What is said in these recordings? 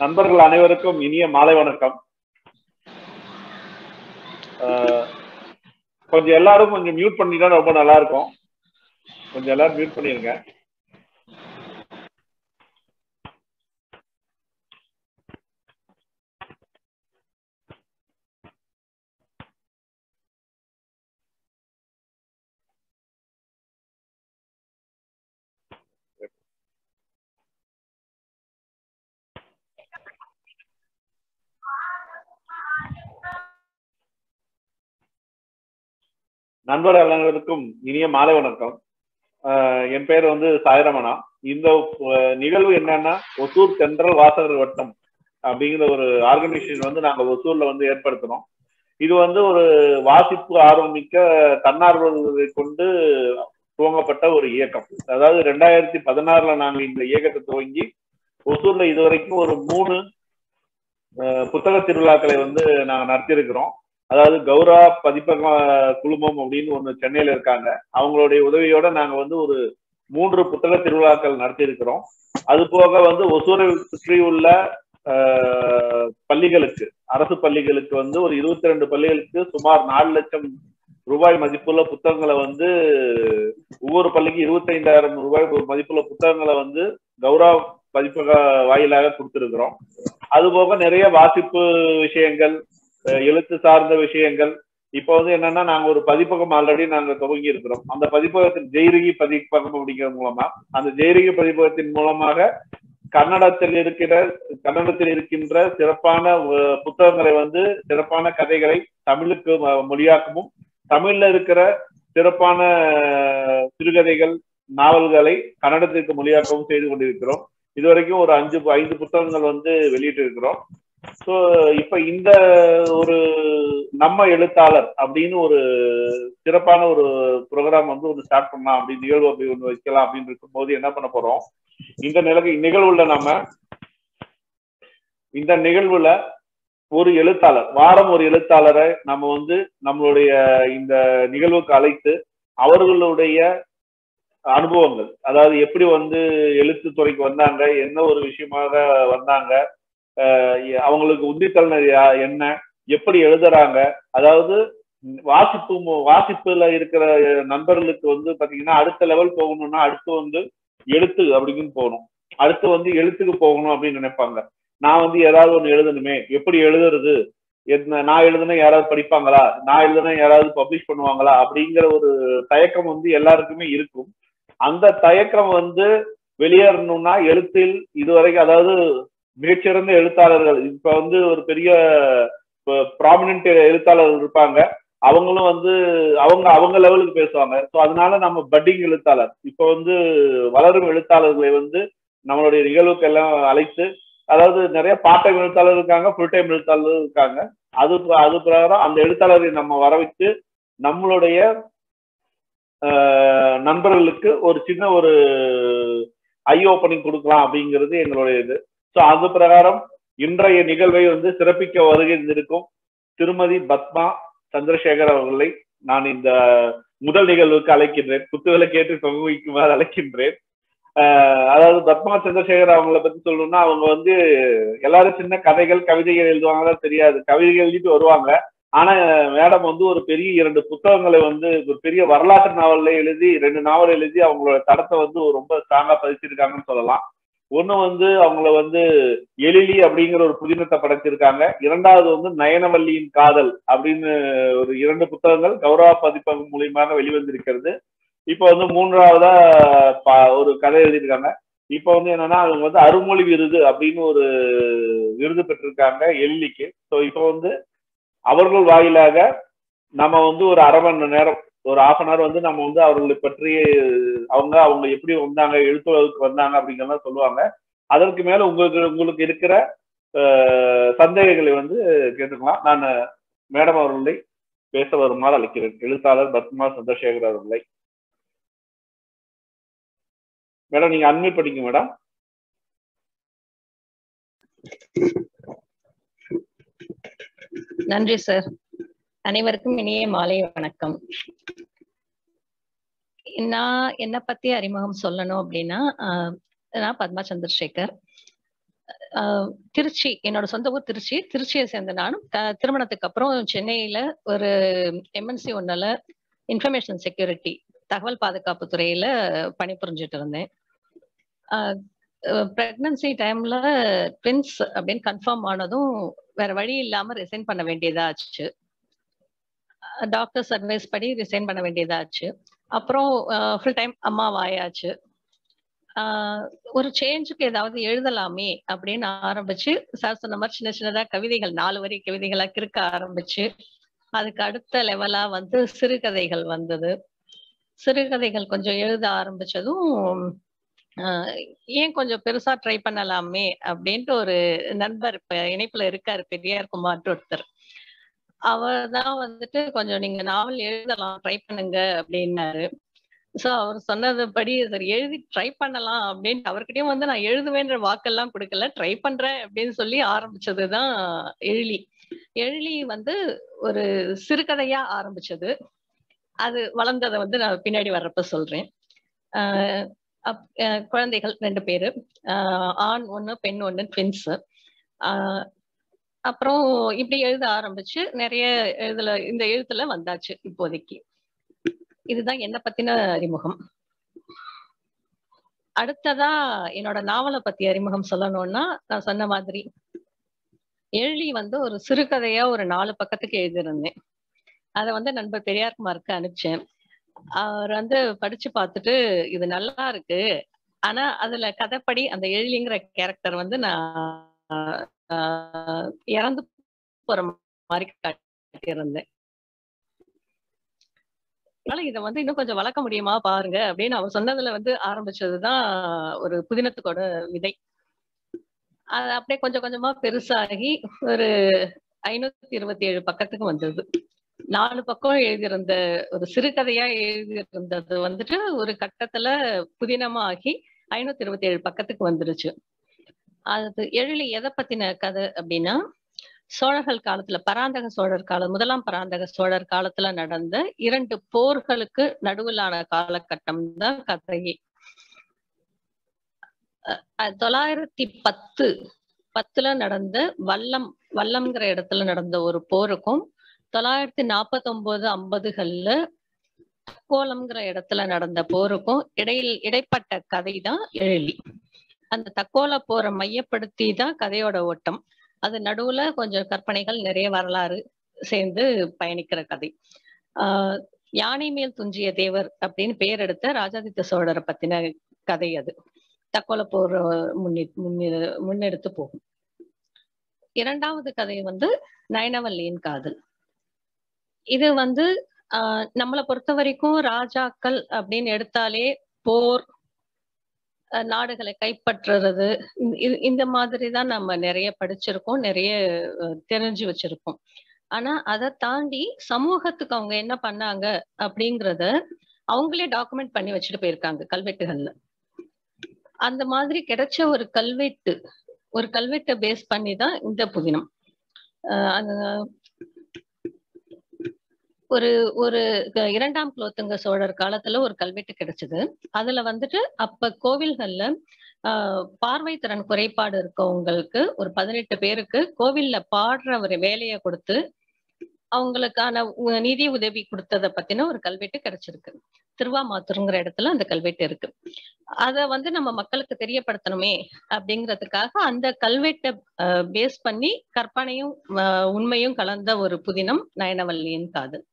நண்பர்கள் அனைவருக்கும் இனிய மாலை வணக்கம். ஆஹ் கொஞ்சம் எல்லாரும் கொஞ்சம் மியூட் பண்ணிட்டா ரொம்ப நல்லா இருக்கும். கொஞ்சம் எல்லாரும் மியூட் பண்ணிருங்க. நண்பர்கள் அனைவருக்கும் இனிய மாலை வணக்கம். என் பேர் வந்து சாயரமணா. இந்த நிகழ்வு என்னன்னா ஒசூர் சென்ட்ரல் வாசகர் வட்டம் அப்படிங்கிற ஒரு ஆர்கனைசேஷன் வந்து நாங்க ஒசூர்ல வந்து ஏற்படுத்தினோம் இது வந்து ஒரு வாசிப்பு ஆரம்பிக்க தன்னார்வலர்களை கொண்டு துவங்கப்பட்ட ஒரு இயக்கம். அதாவது ரெண்டாயிரத்தி பதினாறுல நாங்க இந்த இயக்கத்தை துவங்கி ஒசூர்ல இதுவரைக்கும் ஒரு மூணு புத்தக திருவிழாக்களை வந்து நாங்க நடத்தியிருக்கிறோம். அதாவது கௌரா பதிப்பக குழுமம் அப்படின்னு ஒண்ணு சென்னையில இருக்காங்க. அவங்களுடைய உதவியோட நாங்க வந்து ஒரு மூன்று புத்தக திருவிழாக்கள் நடத்தியிருக்கிறோம். அது போக வந்து ஒசூரை சுற்றி உள்ள பள்ளிகளுக்கு அரசு பள்ளிகளுக்கு வந்து ஒரு இருபத்தி ரெண்டு பள்ளிகளுக்கு சுமார் நாலு லட்சம் ரூபாய் மதிப்புள்ள புத்தகங்களை வந்து ஒவ்வொரு பள்ளிக்கு இருபத்தைந்தாயிரம் ரூபாய் மதிப்புள்ள புத்தகங்களை வந்து கௌரவ பதிப்பக வாயிலாக கொடுத்துருக்குறோம். அது போக நிறைய வாசிப்பு விஷயங்கள் எழுத்து சார்ந்த விஷயங்கள். இப்போ வந்து என்னன்னா நாங்க ஒரு பதிப்பகம் ஆல்ரெடி நாங்க துவங்கி இருக்கிறோம். அந்த பதிப்பகத்தின் ஜெய்ரிகி பதிப்பகம் அப்படிங்கிற மூலமா அந்த ஜெய்ரிகி பதிப்பகத்தின் மூலமாக கன்னடத்தில் இருக்கிற கன்னடத்தில் இருக்கின்ற சிறப்பான புத்தகங்களை வந்து சிறப்பான கதைகளை தமிழுக்கு ம- மொழியாக்கமும் தமிழ்ல இருக்கிற சிறப்பான சிறுகதைகள் நாவல்களை கன்னடத்திற்கு மொழியாக்கவும் செய்து கொண்டிருக்கிறோம். இதுவரைக்கும் ஒரு அஞ்சு ஐந்து புத்தகங்கள் வந்து வெளியிட்டு இருக்கிறோம் ஸோ இப்ப இந்த ஒரு நம்ம எழுத்தாளர் அப்படின்னு ஒரு சிறப்பான ஒரு ப்ரோக்ராம் வந்து ஒன்று ஸ்டார்ட் பண்ணலாம் அப்படின்னு நிகழ்வு அப்படி ஒன்று வைக்கலாம் அப்படின்னு இருக்கும்போது என்ன பண்ண போறோம்? இந்த நிலவு நிகழ்வுல நம்ம இந்த நிகழ்வுல ஒரு எழுத்தாளர் வாரம் ஒரு எழுத்தாளரை நம்ம வந்து நம்மளுடைய இந்த நிகழ்வுக்கு அழைத்து அவர்களுடைய அனுபவங்கள் அதாவது எப்படி வந்து எழுத்து துறைக்கு வந்தாங்க என்ன ஒரு விஷயமாக வந்தாங்க அவங்களுக்கு உந்தித்தல் என்ன எப்படி எழுதுறாங்க அதாவது வாசிப்பு வாசிப்புல இருக்கிற நண்பர்களுக்கு வந்து பாத்தீங்கன்னா அடுத்த லெவல் போகணும்னா அடுத்து வந்து எழுத்து அப்படின்னு போகணும். அடுத்து வந்து எழுத்துக்கு போகணும் அப்படின்னு நினைப்பாங்க. நான் வந்து ஏதாவது ஒண்ணு எழுதணுமே எப்படி எழுதுறது என்ன நான் எழுதுனா யாராவது படிப்பாங்களா நான் எழுதுனா யாராவது பப்ளிஷ் பண்ணுவாங்களா அப்படிங்கிற ஒரு தயக்கம் வந்து எல்லாருக்குமே இருக்கும். அந்த தயக்கம் வந்து வெளியேறணும்னா எழுத்தில் இதுவரைக்கும் அதாவது மிகச்சிறந்த எழுத்தாளர்கள். இப்ப வந்து ஒரு பெரிய ப்ராமினன்ட் எழுத்தாளர்கள் இருப்பாங்க. அவங்களும் வந்து அவங்க அவங்க லெவலுக்கு பேசுவாங்க. ஸோ அதனால நம்ம பட்டிங் எழுத்தாளர். இப்போ வந்து வளரும் எழுத்தாளர்களை வந்து நம்மளுடைய நிகழ்வுக்கு எல்லாம் அழைத்து அதாவது நிறைய பார்ட் டைம் எழுத்தாளர் இருக்காங்க ஃபுல் டைம் எழுத்தாளர் இருக்காங்க. அது அது பிரகாரம் அந்த எழுத்தாளரை நம்ம வர வச்சு நம்மளுடைய ஆஹ், நண்பர்களுக்கு ஒரு சின்ன ஒரு ஐ ஓப்பனிங் கொடுக்கலாம் அப்படிங்கிறது எங்களுடைய இது. ஸோ அது பிரகாரம் இன்றைய நிகழ்வை வந்து சிறப்பிக்க வருகை இருக்கும் திருமதி பத்மா சந்திரசேகர் அவர்களை நான் இந்த முதல் நிகழ்வுக்கு அழைக்கின்றேன். குத்துகளை கேட்டு தொகுக்குமாறு அழைக்கின்றேன். அதாவது பத்மா சந்திரசேகர் அவங்கள பத்தி சொல்லணும்னா அவங்க வந்து எல்லாரும் சின்ன கதைகள் கவிதைகள் எழுதுவாங்களா தெரியாது. கவிதைகள் எழுதிட்டு வருவாங்க. ஆனா மேடம் வந்து ஒரு பெரிய இரண்டு புத்தகங்களை வந்து ஒரு பெரிய வரலாற்று நாவல்ல எழுதி ரெண்டு நாவல் எழுதி அவங்களோட தடத்தை வந்து ரொம்ப ஸ்ட்ராங்கா பதிச்சிருக்காங்கன்னு சொல்லலாம். ஒண்ணு வந்து அவங்கள வந்து எழிலி அப்படிங்கிற ஒரு புதினத்தை படைச்சிருக்காங்க. இரண்டாவது வந்து நயனவல்லியின் காதல் அப்படின்னு ஒரு இரண்டு புத்தகங்கள் கௌரவ பதிப்பகம் மூலியமாக வெளிவந்திருக்கிறது. இப்போ வந்து மூன்றாவதா ஒரு கதை எழுதியிருக்காங்க. இப்போ வந்து என்னன்னா அவங்க வந்து அருமொழி விருது அப்படின்னு ஒரு விருது பெற்றிருக்காங்க எழிலிக்கு. ஸோ இப்போ வந்து அவர்கள் வாயிலாக நம்ம வந்து ஒரு அரை மணி நேரம் ஒரு ஹாஃப் அன் ஹவர் வந்து நம்ம வந்து அவர்களை பற்றி அவங்க அவங்க எப்படி வந்தாங்க எழுத்துறதுக்கு வந்தாங்க அப்படிங்கிறத சொல்லுவாங்க. அதற்கு மேல உங்களுக்கு உங்களுக்கு இருக்கிற சந்தேகங்களை வந்து கேட்டுக்கலாம். நான் மேடம் அவர்களை பேச வருமாறு அழைக்கிறேன். எழுத்தாளர் பத்மா சந்திரசேகர் அவர்களை. மேடம் நீங்க அன்மிட் பண்ணிக்க மேடம். நன்றி சார் அனைவருக்கும் இனிய மாலை வணக்கம். நான் என்ன பத்தி அறிமுகம் சொல்லணும் அப்படின்னா ஆஹ் நான் பத்மா சந்திரசேகர். திருச்சி என்னோட சொந்த ஊர் திருச்சி. திருச்சியை சேர்ந்த நானும் திருமணத்துக்கு அப்புறம் சென்னையில ஒரு எம்என்சி ஒன்னுல இன்ஃபர்மேஷன் செக்யூரிட்டி தகவல் பாதுகாப்பு துறையில பணிபுரிஞ்சிட்டு இருந்தேன். பிரெக்னன்சி டைம்ல ட்வின்ஸ் அப்படின்னு கன்ஃபார்ம் ஆனதும் வேற வழி இல்லாம ரிசைன் பண்ண வேண்டியதாச்சு. டாக்டர்ஸ் அட்வைஸ் படி ரிசைன் பண்ண வேண்டியதாச்சு. அப்புறம் ஃபுல் டைம் அம்மாவாயாச்சு. ஒரு சேஞ்சுக்கு ஏதாவது எழுதலாமே அப்படின்னு ஆரம்பிச்சு சார் சொன்ன மாதிரி சின்ன சின்னதா கவிதைகள் நாலு வரி கவிதைகளா கிறுக்க ஆரம்பிச்சு அதுக்கு அடுத்த லெவலா வந்து சிறுகதைகள் வந்தது. சிறுகதைகள் கொஞ்சம் எழுத ஆரம்பிச்சதும் ஏன் கொஞ்சம் பெருசா ட்ரை பண்ணலாமே அப்படின்ட்டு ஒரு நண்பர் இப்ப இணைப்புல இருக்காரு பெரியார் குமார் ஒருத்தர். அவர் தான் வந்துட்டு கொஞ்சம் நீங்க நாவல் எழுதலாம் ட்ரை பண்ணுங்க அப்படின்னாரு. ஸோ அவர் சொன்னதுபடி சரி எழுதி ட்ரை பண்ணலாம் அப்படின்ட்டு அவர்கிட்டயும் வந்து நான் எழுதுவேன்ற வாக்கெல்லாம் கொடுக்கல ட்ரை பண்றேன் அப்படின்னு சொல்லி ஆரம்பிச்சதுதான் எழிலி. எழிலி வந்து ஒரு சிறுகதையா ஆரம்பிச்சது. அது வளர்ந்ததை வந்து நான் பின்னாடி வர்றப்ப சொல்றேன். குழந்தைகள் ரெண்டு பேரு. ஆண் ஒன்று பெண் ஒன்று ட்வின்ஸ் அப்புறம் இப்படி எழுத ஆரம்பிச்சு நிறைய எழுதுல இந்த எழுத்துல வந்தாச்சு இப்போதைக்கு. இதுதான் என்ன பத்தின அறிமுகம். அடுத்ததா என்னோட நாவலை பத்தி அறிமுகம் சொல்லணும்னா நான் சொன்ன மாதிரி எழுதி வந்து ஒரு சிறுகதையா ஒரு நாலு பக்கத்துக்கு எழுதியிருந்தேன். அதை வந்து நண்பர் பெரியார்குமாருக்கு அனுப்பிச்சேன். அவர் வந்து படிச்சு பார்த்துட்டு இது நல்லா இருக்கு. ஆனா அதுல கதைப்படி அந்த எழிலிங்கிற கேரக்டர் வந்து நான் இறந்து போற மாதிரி காட்டியிருந்தேன். அதனால இதை வந்து இன்னும் கொஞ்சம் வளர்க்க முடியுமா பாருங்க அப்படின்னு அவர் சொன்னதுல வந்து ஆரம்பிச்சதுதான் ஒரு புதினத்துக்கோட விதை. அது அப்படியே கொஞ்சம் கொஞ்சமா பெருசாகி ஒரு ஐநூத்தி இருபத்தி ஏழு பக்கத்துக்கு வந்தது. நாலு பக்கம் எழுதியிருந்த ஒரு சிறுகதையா எழுதியிருந்தது வந்துட்டு ஒரு கட்டத்துல புதினமாகி ஐநூத்தி இருபத்தி ஏழு பக்கத்துக்கு வந்துருச்சு. அது எழிலி எதை பத்தின கதை அப்படின்னா சோழர்கள் காலத்துல பராந்தக சோழர் காலம் முதலாம் பராந்தக சோழர் காலத்துல நடந்த இரண்டு போர்களுக்கு நடுவிலான காலகட்டம் தான் கதையே தொள்ளாயிரத்தி பத்து பத்துல நடந்த வல்லம் வல்லம்ங்கிற இடத்துல நடந்த ஒரு போருக்கும் தொள்ளாயிரத்தி நாற்பத்தி ஒன்பது ஐம்பதுகள்ல கோலம்ங்கிற இடத்துல நடந்த போருக்கும் இடையில் இடைப்பட்ட கதை தான் எழிலி. அந்த தக்கோல போற மையப்படுத்தி தான் கதையோட ஓட்டம். அது நடுவுல கொஞ்சம் கற்பனைகள் நிறைய வரலாறு சேர்ந்து பயணிக்கிற கதை. ஆஹ் யானை மேல் துஞ்சிய தேவர் அப்படின்னு பெயர் எடுத்த ராஜாதித்த சோழரை பத்தின கதை அது. தக்கோல போர் முன்னி முன்னெடுத்து போகும். இரண்டாவது கதை வந்து நயனவல்லியின் காதல்? இது வந்து ஆஹ் நம்மளை பொறுத்த வரைக்கும் ராஜாக்கள் அப்படின்னு எடுத்தாலே போர் நாடுகளை கைப்பற்றுறது. இந்த மாதிரி தான் நம்ம நிறைய படிச்சிருக்கோம் நிறைய தெரிஞ்சு வச்சிருக்கோம். ஆனா அதை தாண்டி சமூகத்துக்கு அவங்க என்ன பண்ணாங்க அப்படிங்கறத அவங்களே டாக்குமெண்ட் பண்ணி வச்சுட்டு போயிருக்காங்க கல்வெட்டுகள்ல. அந்த மாதிரி கிடைச்ச ஒரு கல்வெட்டு ஒரு கல்வெட்டை பேஸ் பண்ணி தான் இந்த புதினம். அந்த ஒரு ஒரு இரண்டாம் குலோத்துங்க சோழர் காலத்துல ஒரு கல்வெட்டு கிடைச்சது. அதுல வந்துட்டு அப்ப கோவில்கள்ல ஆஹ் பார்வை திறன் குறைபாடு இருக்கவங்களுக்கு ஒரு பதினெட்டு பேருக்கு கோவில்ல பாடுற ஒரு வேலையை கொடுத்து அவங்களுக்கான நிதி உதவி கொடுத்ததை பத்தின ஒரு கல்வெட்டு கிடைச்சிருக்கு. திருவாமாத்தூருங்கிற இடத்துல அந்த கல்வெட்டு இருக்கு. அத வந்து நம்ம மக்களுக்கு தெரியப்படுத்தணுமே அப்படிங்கிறதுக்காக அந்த கல்வெட்டை பேஸ் பண்ணி கற்பனையும் உண்மையும் கலந்த ஒரு புதினம் நயனவல்லியின் காதல்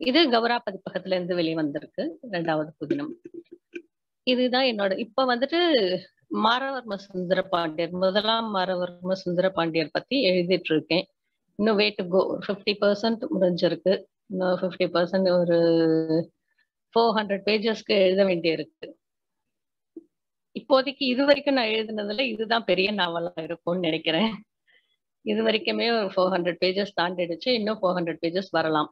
இது கௌரா பதிப்பகத்துல இருந்து வெளிவந்திருக்கு ரெண்டாவது புதினம். இதுதான் என்னோட இப்ப வந்துட்டு மாரவர்ம சுந்தர பாண்டியர் முதலாம் மாரவர்ம சுந்தர பாண்டியர் பத்தி எழுதிட்டு இருக்கேன் இன்னும் way to go fifty percent முடிஞ்சிருக்கு. இன்னும் ஃபிஃப்டி பர்சன்ட் ஒரு ஃபோர் ஹண்ட்ரட் பேஜஸ்க்கு எழுத வேண்டியிருக்கு. இப்போதைக்கு இது வரைக்கும் நான் எழுதுனதுல இதுதான் பெரிய நாவலா இருக்கும்னு நினைக்கிறேன். இது வரைக்குமே ஒரு ஃபோர் ஹண்ட்ரட் பேஜஸ் தாண்டிடுச்சு. இன்னும் ஃபோர் ஹண்ட்ரட் பேஜஸ் வரலாம்.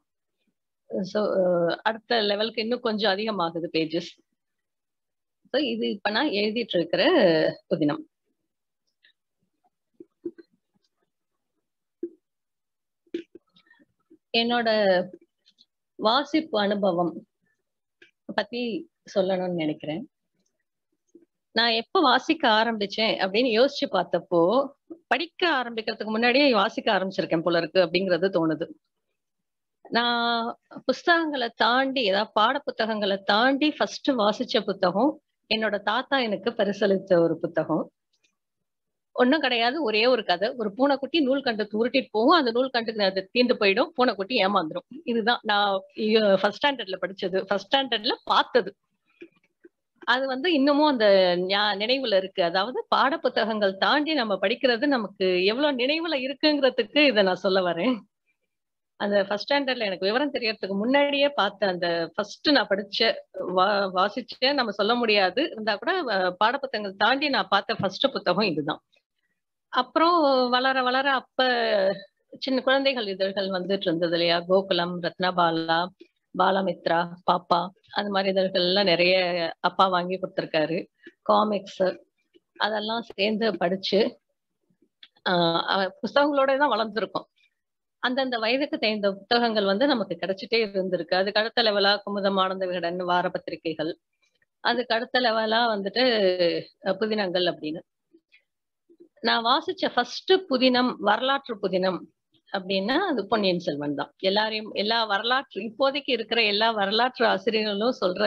ஸோ uh, அடுத்த லெவலுக்கு இன்னும் கொஞ்சம் அதிகமாகுது பேஜஸ் ஸோ இது இப்ப நான் எழுதிட்டு இருக்கிற புதினம். என்னோட வாசிப்பு அனுபவம் பத்தி சொல்லணும்னு நினைக்கிறேன். நான் எப்ப வாசிக்க ஆரம்பிச்சேன் அப்படின்னு யோசிச்சு பார்த்தப்போ படிக்க ஆரம்பிக்கிறதுக்கு முன்னாடியே வாசிக்க ஆரம்பிச்சிருக்கேன் போல இருக்கு அப்படிங்கிறது தோணுது. நான் புஸ்தகங்களை தாண்டி ஏதாவது பாட புத்தகங்களை தாண்டி ஃபர்ஸ்ட் வாசிச்ச புத்தகம் என்னோட தாத்தா எனக்கு பரிசளித்த ஒரு புத்தகம். ஒண்ணும் கிடையாது ஒரே ஒரு கதை. ஒரு பூனைக்குட்டி நூல் கண்டு உருட்டிட்டு போகும். அந்த நூல் கண்டு அது தீந்து போயிடும். பூனைக்குட்டி ஏமாந்துரும். இதுதான் நான் ஃபர்ஸ்ட் ஸ்டாண்டர்ட்ல படிச்சது. ஃபர்ஸ்ட் ஸ்டாண்டர்ட்ல பார்த்தது. அது வந்து இன்னமும் அந்த நினைவுல இருக்கு. அதாவது பாட புத்தகங்கள் தாண்டி நம்ம படிக்கிறது நமக்கு எவ்வளவு நினைவுல இருக்குங்கிறதுக்கு இதை நான் சொல்ல வரேன். அந்த ஃபர்ஸ்ட் ஸ்டாண்டர்ட்ல எனக்கு விவரம் தெரியறதுக்கு முன்னாடியே பார்த்த அந்த ஃபர்ஸ்ட் நான் படிச்ச வா வாசிச்ச நம்ம சொல்ல முடியாது. இருந்தா கூட பாடப்புத்தகங்கள் தாண்டி நான் பார்த்த ஃபர்ஸ்ட் புத்தகம் இதுதான். அப்புறம் வளர வளர அப்ப சின்ன குழந்தைகள் இதழ்கள் வந்துட்டு இருந்தது இல்லையா? கோகுலம் ரத்னபாலா பாலமித்ரா பாப்பா அந்த மாதிரி இதழ்கள்லாம் நிறைய அப்பா வாங்கி கொடுத்துருக்காரு. காமிக்ஸ் அதெல்லாம் சேர்ந்து படிச்சு ஆஹ் புஸ்தகங்களோட தான் வளர்ந்துருக்கோம். அந்தந்த வயதுக்கு தேர்ந்த புத்தகங்கள் வந்து நமக்கு கிடைச்சிட்டே இருந்திருக்கு. அதுக்கு அடுத்த லெவலா குமுதம் ஆனந்த விகடன் வார பத்திரிகைகள். அதுக்கு அடுத்த லெவலா வந்துட்டு புதினங்கள் அப்படின்னு. நான் வாசிச்ச ஃபர்ஸ்ட் புதினம் வரலாற்று புதினம் அப்படின்னா அது பொன்னியின் செல்வன் தான். எல்லாரையும் எல்லா வரலாற்று இப்போதைக்கு இருக்கிற எல்லா வரலாற்று ஆசிரியர்களும் சொல்ற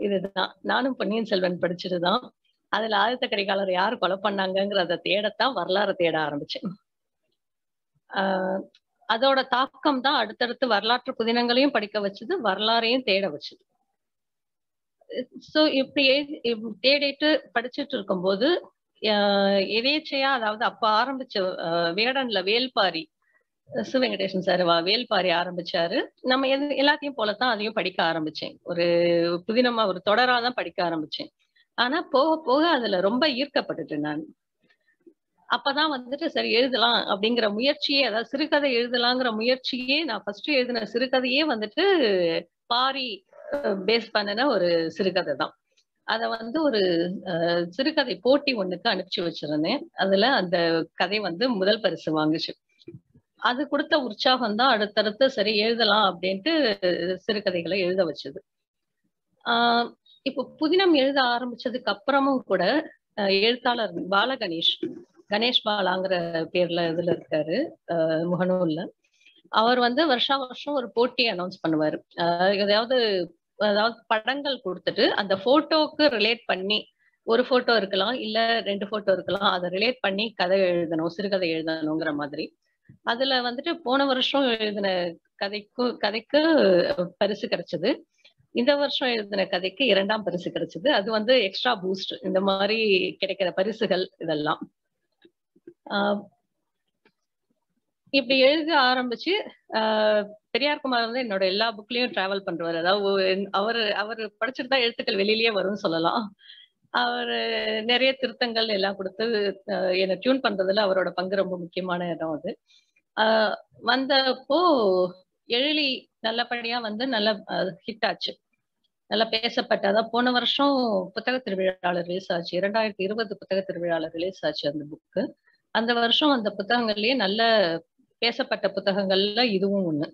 இதுதான். நானும் பொன்னியின் செல்வன் படிச்சதுதான் அதுல ஆதித்த கரிகாலர் யார் கொலை பண்ணாங்கிறத தேடத்தான் வரலாறு தேட ஆரம்பிச்சேன். அதோட தாக்கம் தான் அடுத்தடுத்து வரலாற்று புதினங்களையும் படிக்க வச்சது வரலாறையும் தேட வச்சது. சோ இப்படி தேடிட்டு படிச்சுட்டு இருக்கும்போது எதேச்சையா அதாவது அப்ப ஆரம்பிச்ச வேடன்ல வேல்பாரி சு வெங்கடேசன் சார் வேல்பாரி ஆரம்பிச்சாரு. நம்ம எது எல்லாத்தையும் போலத்தான் அதையும் படிக்க ஆரம்பிச்சேன். ஒரு புதினமா ஒரு தொடராதான் படிக்க ஆரம்பிச்சேன். ஆனா போக போக அதுல ரொம்ப ஈர்க்கப்பட்டுட்டேன் நான். அப்பதான் வந்துட்டு சரி எழுதலாம் அப்படிங்கிற முயற்சியே அதாவது சிறுகதை எழுதலாங்கிற முயற்சியே நான் ஃபர்ஸ்ட் எழுதின சிறுகதையே வந்துட்டு பாரி பேஸ் பண்ணின ஒரு சிறுகதை தான். அத வந்து ஒரு சிறுகதை போட்டி ஒண்ணுக்கு அனுப்பிச்சு வச்சிருந்தேன். அதுல அந்த கதை வந்து முதல் பரிசு வாங்குச்சு. அது கொடுத்த உற்சாகம் தான் அடுத்தடுத்து சரி எழுதலாம் அப்படின்ட்டு சிறுகதைகளை எழுத வச்சது. ஆஹ் இப்போ புதினம் எழுத ஆரம்பிச்சதுக்கு அப்புறமும் கூட எழுத்தாளர் பாலகணேஷ் கணேஷ் பாலாங்கிற பேர்ல இதுல இருக்காரு முகநூல்ல. அவர் வந்து வருஷா வருஷம் ஒரு போட்டி அனௌன்ஸ் பண்ணுவாரு. ஏதாவது அதாவது படங்கள் கொடுத்துட்டு அந்த போட்டோக்கு ரிலேட் பண்ணி ஒரு போட்டோ இருக்கலாம் இல்ல ரெண்டு போட்டோ இருக்கலாம் அதை ரிலேட் பண்ணி கதை எழுதணும் சிறுகதை எழுதணுங்கிற மாதிரி. அதுல வந்துட்டு போன வருஷம் எழுதின கதைக்கு கதைக்கு பரிசு கிடைச்சது. இந்த வருஷம் எழுதின கதைக்கு இரண்டாம் பரிசு கிடைச்சது. அது வந்து எக்ஸ்ட்ரா பூஸ்ட் இந்த மாதிரி கிடைக்கிற பரிசுகள் இதெல்லாம். இப்படி எழுத ஆரம்பிச்சு பெரியார் குமார் வந்து என்னோட எல்லா புக்லயும் டிராவல் பண்றவர். அதாவது அவர் அவர் படிச்சுட்டு தான் எழுத்துக்கள் வெளியிலேயே வரும்னு சொல்லலாம். அவர் நிறைய திருத்தங்கள் எல்லாம் கொடுத்து என்னை டியூன் பண்றதுல அவரோட பங்கு ரொம்ப முக்கியமான இடம் அது. ஆஹ் வந்தப்போ எழிலி நல்லபடியா வந்து நல்ல ஹிட் ஆச்சு. நல்லா பேசப்பட்ட அதான் போன வருஷம் புத்தக திருவிழாவில் ரிலீஸ் ஆச்சு. இரண்டாயிரத்தி இருபது புத்தக திருவிழாவில் ரிலீஸ் ஆச்சு அந்த புக்கு அந்த வருஷம் அந்த புத்தகங்கள்லயே நல்ல பேசப்பட்ட புத்தகங்கள்ல இதுவும் ஒண்ணு.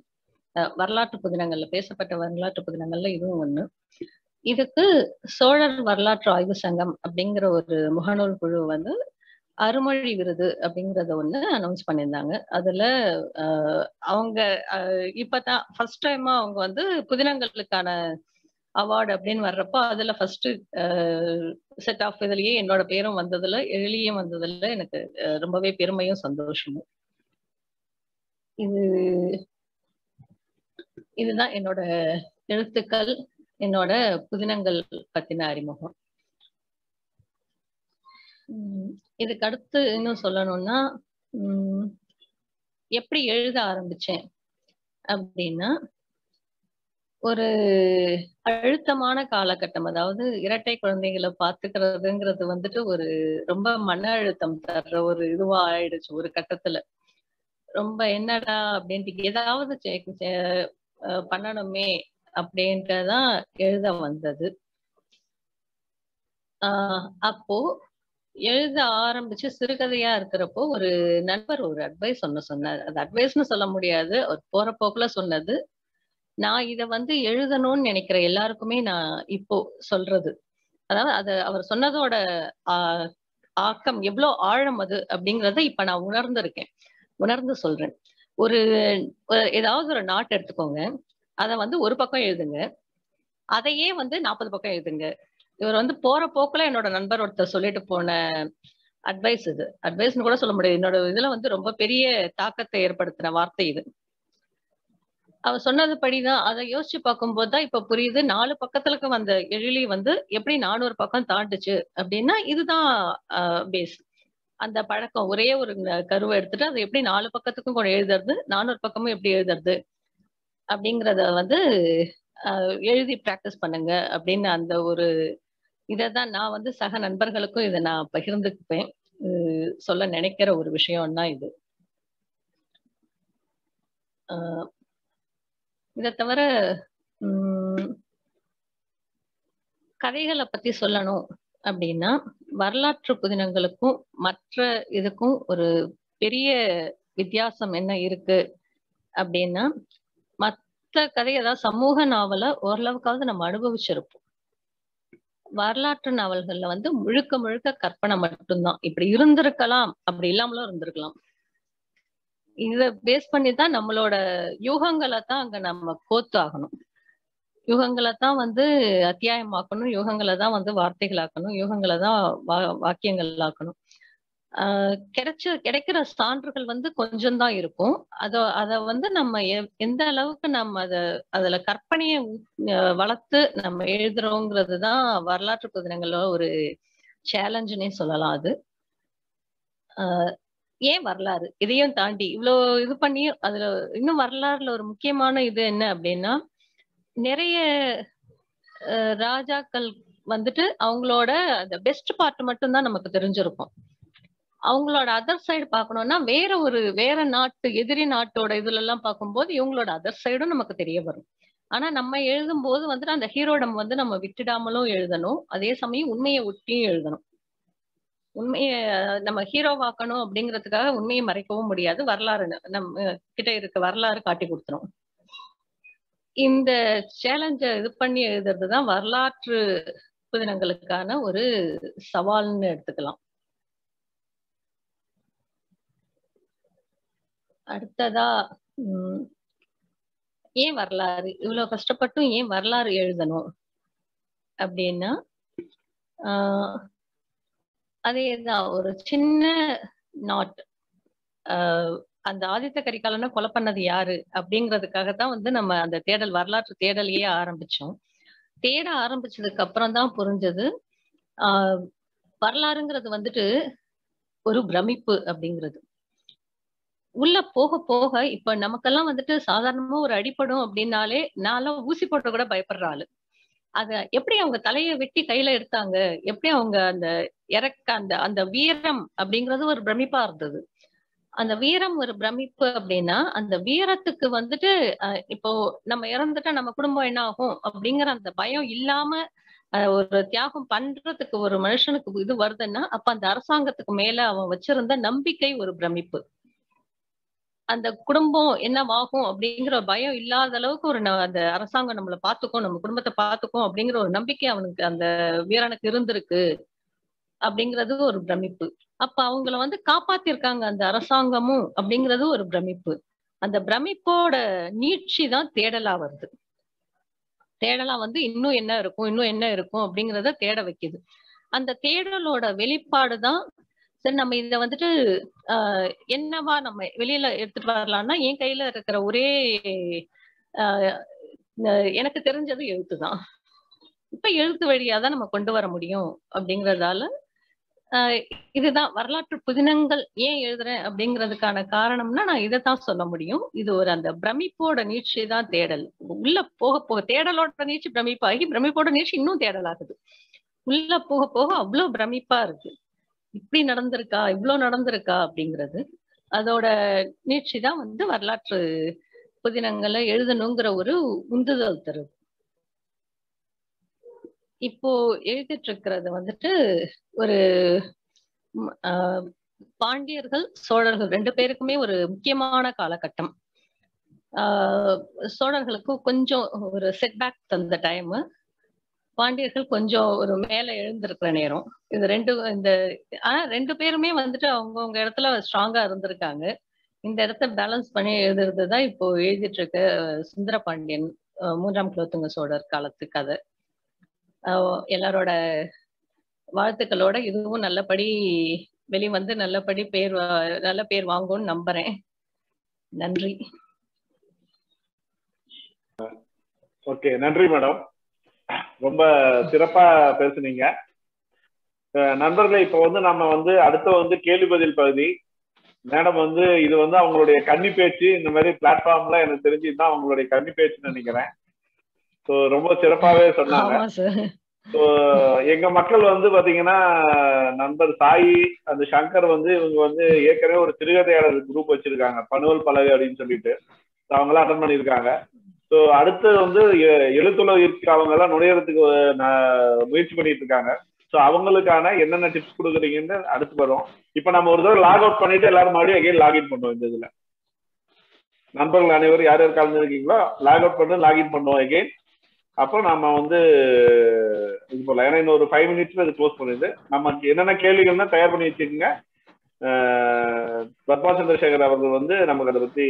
வரலாற்று புதினங்கள்ல பேசப்பட்ட வரலாற்று புதினங்கள்ல இதுவும் ஒண்ணு. இதுக்கு சோழர் வரலாற்று ஆய்வு சங்கம் அப்படிங்கிற ஒரு முகநூல் குழு வந்து அருமொழி விருது அப்படிங்கறத ஒண்ணு அனௌன்ஸ் பண்ணியிருந்தாங்க. அதுல அவங்க இப்பதான் ஃபர்ஸ்ட் டைமா அவங்க வந்து புதினங்களுக்கான அவார்டு அப்படின்னு வர்றப்போ அதுல ஃபர்ஸ்ட் செட் ஆஃப் இதுலயே என்னோட பேரும் வந்ததுல எழிலியும் வந்ததுல எனக்கு ரொம்பவே பெருமையும் சந்தோஷமும். இது இதுதான் என்னோட எழுத்துக்கள் என்னோட புதினங்கள் பத்தின அறிமுகம். இதுக்கு அடுத்து இன்னும் சொல்லணும்னா உம் எப்படி எழுத ஆரம்பிச்சேன் அப்படின்னா ஒரு அழுத்தமான காலகட்டம் அதாவது இரட்டை குழந்தைகளை பாத்துக்கிறதுங்கிறது வந்துட்டு ஒரு ரொம்ப மன அழுத்தம் தர்ற ஒரு இதுவா ஆயிடுச்சு ஒரு கட்டத்துல. ரொம்ப என்னடா அப்படின்ட்டு ஏதாவது பண்ணணுமே அப்படின்றதான் எழுத வந்தது. ஆஹ் அப்போ எழுத ஆரம்பிச்சு சிறுகதையா இருக்கிறப்போ ஒரு நண்பர் ஒரு அட்வைஸ் ஒண்ணு சொன்னார். அது அட்வைஸ்னு சொல்ல முடியாது. ஒரு போற போக்குல சொன்னது நான் இத வந்து எழுதணும்னு நினைக்கிற எல்லாருக்குமே நான் இப்போ சொல்றது. அதாவது அது அவர் சொன்னதோட ஆஹ் ஆக்கம் எவ்வளவு ஆழம் அது அப்படிங்கறத இப்ப நான் உணர்ந்திருக்கேன். உணர்ந்து சொல்றேன். ஒரு ஏதாவது ஒரு நாட்டு எடுத்துக்கோங்க. அதை வந்து ஒரு பக்கம் எழுதுங்க. அதையே வந்து நாற்பது பக்கம் எழுதுங்க. இவர் வந்து போற போக்குல என்னோட நண்பர் ஒருத்தர் சொல்லிட்டு போன அட்வைஸ் இது. அட்வைஸ்னு கூட சொல்ல முடியாது. என்னோட இதுல வந்து ரொம்ப பெரிய தாக்கத்தை ஏற்படுத்தின வார்த்தை இது. அவர் சொன்னது படிதான் அதை யோசிச்சு பார்க்கும்போது தான் இப்ப புரியுது நாலு பக்கத்துலக்கு வந்த எழிலி வந்து எப்படி நானூறு பக்கம் தாண்டுச்சு அப்படின்னா இதுதான் பேஸ் அந்த பழக்கம் ஒரே ஒரு கருவை எடுத்துட்டு அதை எப்படி நாலு பக்கத்துக்கும் கூட எழுதுறது நானூறு பக்கமும் எப்படி எழுதுறது அப்படிங்கறத வந்து எழுதி ப்ராக்டிஸ் பண்ணுங்க அப்படின்னு அந்த ஒரு இதை தான் நான் வந்து சக நண்பர்களுக்கும் இதை நான் பகிர்ந்துக்குப்பேன் சொல்ல நினைக்கிற ஒரு விஷயம்னா இது. ஆஹ் இதை தவிர உம் கதைகளை பத்தி சொல்லணும் அப்படின்னா வரலாற்று புதினங்களுக்கும் மற்ற இதுக்கும் ஒரு பெரிய வித்தியாசம் என்ன இருக்கு அப்படின்னா மற்ற கதை ஏதாவது சமூக நாவலை ஓரளவுக்காவது நம்ம அனுபவிச்சிருப்போம். வரலாற்று நாவல்கள்ல வந்து முழுக்க முழுக்க கற்பனை மட்டும்தான். இப்படி இருந்திருக்கலாம் அப்படி இல்லாமலும் இருந்திருக்கலாம். இத பேஸ் பண்ணி தான் நம்மளோட யூகங்களை தான் அங்க நம்ம கோத்து ஆகணும் யூகங்களை தான் வந்து அத்தியாயமாக்கணும் யூகங்களை தான் வந்து வார்த்தைகளாக்கணும் யூகங்களை தான் வா வாக்கியங்கள் ஆக்கணும் ஆஹ் கிடைச்ச கிடைக்கிற சான்றுகள் வந்து கொஞ்சம் தான் இருக்கும். அத அத வந்து நம்ம எ- எந்த அளவுக்கு நம்ம அத அதுல கற்பனையை வளர்த்து நம்ம எழுதுறோங்கிறது தான் வரலாற்று புதினங்களோட ஒரு சேலஞ்சுன்னே சொல்லலாம் அது. ஆஹ் ஏன் வரலாறு? இதையும் தாண்டி இவ்வளோ இது பண்ணி அதுல இன்னும் வரலாறுல ஒரு முக்கியமான இது என்ன அப்படின்னா நிறைய ராஜாக்கள் வந்துட்டு அவங்களோட அந்த பெஸ்ட் பார்ட் மட்டும் தான் நமக்கு தெரிஞ்சிருக்கும். அவங்களோட அதர் சைடு பார்க்கணும்னா வேற ஒரு வேற நாட்டு எதிரி நாட்டோட இதுல எல்லாம் பார்க்கும்போது இவங்களோட அதர் சைடும் நமக்கு தெரிய வரும். ஆனா நம்ம எழுதும் போது வந்துட்டு அந்த ஹீரோடம் வந்து நம்ம விட்டுடாமலும் எழுதணும். அதே சமயம் உண்மையை ஒட்டியும் எழுதணும். உண்மையை நம்ம ஹீரோவாக்கணும் அப்படிங்கிறதுக்காக உண்மையை மறைக்கவும் முடியாது. வரலாறு நம்ம கிட்ட இருக்க வரலாறு காட்டி கொடுத்துரும். இந்த சேலஞ்ச இது பண்ணி எழுதுறது தான் வரலாற்று புதினங்களுக்கான ஒரு சவால்னு எடுத்துக்கலாம். அடுத்ததா உம் ஏன் வரலாறு? இவ்வளவு கஷ்டப்பட்டும் ஏன் வரலாறு எழுதணும்? அப்படின்னா ஆஹ் அதேதான் ஒரு சின்ன நாட் அந்த ஆதித்த கரிகாலனை கொலை பண்ணது யாரு? அப்படிங்கிறதுக்காக தான் வந்து நம்ம அந்த தேடல் வரலாற்று தேடலையே ஆரம்பிச்சோம். தேட ஆரம்பிச்சதுக்கு அப்புறம் தான் புரிஞ்சது ஆஹ் வரலாறுங்கிறது வந்துட்டு ஒரு பிரமிப்பு அப்படிங்கிறது. உள்ள போக போக இப்ப நமக்கெல்லாம் வந்துட்டு சாதாரணமா ஒரு அடிப்படும் அப்படின்னாலே நான்லாம் ஊசி போட்ட கூட பயப்படுற ஆளு. அத எப்படி அவங்க தலையை வெட்டி கையில எடுத்தாங்க? எப்படி அவங்க அந்த இறக்க அந்த அந்த வீரம் அப்படிங்கிறது ஒரு பிரமிப்பா இருந்தது. அந்த வீரம் ஒரு பிரமிப்பு அப்படின்னா அந்த வீரத்துக்கு வந்துட்டு அஹ், இப்போ நம்ம இறந்துட்டா நம்ம குடும்பம் என்ன ஆகும்? அப்படிங்கிற அந்த பயம் இல்லாம ஒரு தியாகம் பண்றதுக்கு ஒரு மனுஷனுக்கு இது வருதுன்னா அப்ப அந்த அரசாங்கத்துக்கு மேல அவன் வச்சிருந்த நம்பிக்கை ஒரு பிரமிப்பு. அந்த குடும்பம் என்னவாகும் அப்படிங்கிற பயம் இல்லாத அளவுக்கு ஒரு ந- அந்த அரசாங்கம் நம்மளை பார்த்துக்கும் நம்ம குடும்பத்தை பார்த்துக்கும் அப்படிங்கிற ஒரு நம்பிக்கை அவனுக்கு அந்த வீரனுக்கு இருந்திருக்கு அப்படிங்கிறது ஒரு பிரமிப்பு. அப்ப அவங்கள வந்து காப்பாத்திருக்காங்க அந்த அரசாங்கமும் அப்படிங்கிறது ஒரு பிரமிப்பு. அந்த பிரமிப்போட நீட்சி தான் தேடலா வருது. தேடலா வந்து இன்னும் என்ன இருக்கும் இன்னும் என்ன இருக்கும் அப்படிங்கிறத தேட வைக்குது. அந்த தேடலோட வெளிப்பாடு தான் தென் நம்ம இத வந்துட்டு ஆஹ் என்னவா நம்ம வெளியில எடுத்துட்டு வரலாம்னா என் கையில இருக்கிற ஒரே ஆஹ் எனக்கு தெரிஞ்சது எழுத்து தான். இப்ப எழுத்து வழியா தான் நம்ம கொண்டு வர முடியும் அப்படிங்கறதால ஆஹ் இதுதான் வரலாற்று புதினங்கள் ஏன் எழுதுறேன் அப்படிங்கிறதுக்கான காரணம்னா நான் இதைத்தான் சொல்ல முடியும். இது ஒரு அந்த பிரமிப்போட நீட்சி தான் தேடல். உள்ள போக போக தேடலோட நீட்சி பிரமிப்பாகி பிரமிப்போட நீட்சி இன்னும் தேடலாகுது. உள்ள போக போக அவ்வளவு பிரமிப்பா இருக்கு. இப்படி நடந்திருக்கா இவ்வளவு நடந்திருக்கா அப்படிங்கிறது அதோட நீட்சி தான் வந்து வரலாற்று புதினங்களை எழுதணுங்கிற ஒரு உந்துதல் தருது இப்போ எழுதிட்டு இருக்கிறது வந்துட்டு ஒரு பாண்டியர்கள் சோழர்கள் ரெண்டு பேருக்குமே ஒரு முக்கியமான காலகட்டம். ஆஹ், சோழர்களுக்கு கொஞ்சம் ஒரு செட்பேக் தந்த டைம் பாண்டியர்கள் கொஞ்சம் ஒரு மேல எழுந்திருக்கிற நேரம். இது ரெண்டு இந்த ஆனா ரெண்டு பேருமே வந்துட்டு அவங்கவுங்க இடத்துல ஸ்ட்ராங்கா இருந்திருக்காங்க. இந்த இடத்த பேலன்ஸ் பண்ணி எழுதுறது தான் இப்போ எழுதிட்டு இருக்க சுந்தர பாண்டியன் மூன்றாம் குலோத்துங்க சோழர் காலத்து கதை. எல்லாரோட வாழ்த்துக்களோட இதுவும் நல்லபடி வெளிவந்து நல்லபடி பேர் நல்ல பேர் வாங்கும்னு நம்புறேன். நன்றி. ஓகே நன்றி மேடம். ரொம்ப சிறப்பா பேசுனீங்க. நண்பர்களே இப்ப வந்து நம்ம வந்து அடுத்த வந்து கேள்வி பதில் பகுதி. மேடம் வந்து இது வந்து அவங்களுடைய கன்னி பேச்சு இந்த மாதிரி பிளாட்ஃபார்ம்ல எனக்கு தெரிஞ்சு தான் அவங்களுடைய கன்னி பேச்சுன்னு நினைக்கிறேன். ஸோ ரொம்ப சிறப்பாவே சொன்னாங்க. So, எங்க மக்கள் வந்து பாத்தீங்கன்னா நண்பர் சாயி அந்த சங்கர் வந்து இவங்க வந்து ஏற்கனவே ஒரு சிறுகதையாளர் குரூப் வச்சிருக்காங்க. பனுவல் பலகை அப்படின்னு சொல்லிட்டு. அவங்களாம் அட்டன் பண்ணியிருக்காங்க. ஸோ அடுத்து வந்து எ- எழுத்துலக அவங்க எல்லாம் நுழையறதுக்கு ந- முயற்சி பண்ணிட்டு இருக்காங்க ஸோ அவங்களுக்கான என்னென்ன டிப்ஸ் கொடுக்குறீங்கன்னு அடுத்து வரும். இப்போ நம்ம ஒரு தடவை லாக் அவுட் பண்ணிட்டு எல்லாரும் மறுபடியும் அகைன் லாகின் பண்ணுவோம் இந்த இதில். நண்பர்கள் அனைவரும் யார் யார் கலந்துருக்கீங்களோ லாக் அவுட் பண்ணி லாகின் பண்ணுவோம் அகைன் அப்போ நம்ம வந்து இது போல ஏன்னா இன்னும் ஒரு ஃபைவ் மினிட்ஸ்ல இது க்ளோஸ் பண்ணிடுது நமக்கு என்னென்ன கேள்விகள்னா தயார் பண்ணி வச்சுக்கோங்க. பத்மா சந்திரசேகர் அவர்கள் வந்து நமக்கு அதை பத்தி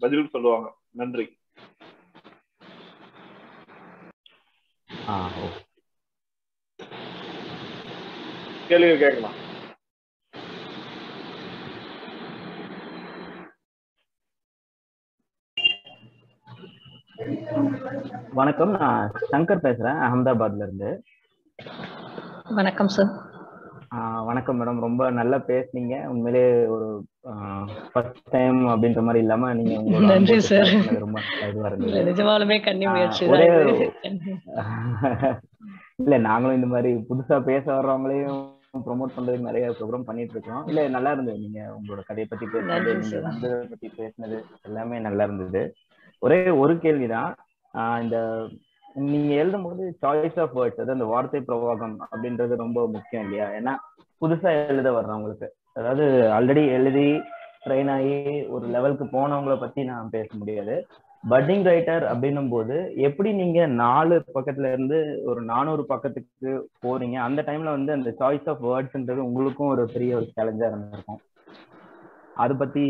பதில் சொல்லுவாங்க. நன்றி. ஆ ஓகே கேள்விகள் கேட்கலாம். வணக்கம் நான் சங்கர் பேசுறேன் அகமதாபாத்ல இருந்து. வணக்கம் சார் வணக்கம் மேடம். ரொம்ப நல்லா பேசுனீங்க. உண்மையிலே ஒரு ஃபர்ஸ்ட் டைம் அப்படின்ற மாதிரி இல்லாம நீங்க நன்றி பண்ணது ரொம்ப இதுவா இருந்தது. நிஜமாலுமே ஆ, முயற்சி. இல்ல நாங்களும் இந்த மாதிரி புதுசா பேச வர்றவங்களையும் ப்ரோமோட் பண்றதுக்கு நிறைய ப்ரோக்ராம் பண்ணிட்டு இருக்கோம். இல்ல நல்லா இருந்தது. நீங்க உங்களோட கதையை பத்தி பேசுனது நீங்க. வந்ததை பத்தி பேசுனது எல்லாமே நல்லா இருந்தது. ஒரே ஒரு கேள்விதான். இந்த நீங்க எழுதும்போது சாய்ஸ் ஆஃப் வேர்ட்ஸ் அதாவது அந்த வார்த்தை பிரவாகம் அப்படின்றது ரொம்ப முக்கியம் இல்லையா? ஏன்னா புதுசா எழுத வர்றவங்களுக்கு. அதாவது ஆல்ரெடி எழுதி ட்ரெயின் ஆகி ஒரு லெவலுக்கு போனவங்கள பத்தி நான் பேச முடியாது. பட்டிங் ரைட்டர் அப்படின்னும் போது எப்படி நீங்க நாலு பக்கத்துல இருந்து ஒரு நானூறு பக்கத்துக்கு போறீங்க? அந்த டைம்ல வந்து அந்த சாய்ஸ் ஆஃப் வேர்ட்ஸ்ன்றது உங்களுக்கும் ஒரு பெரிய ஒரு சேலஞ்சா இருந்திருக்கும். அதை பத்தி.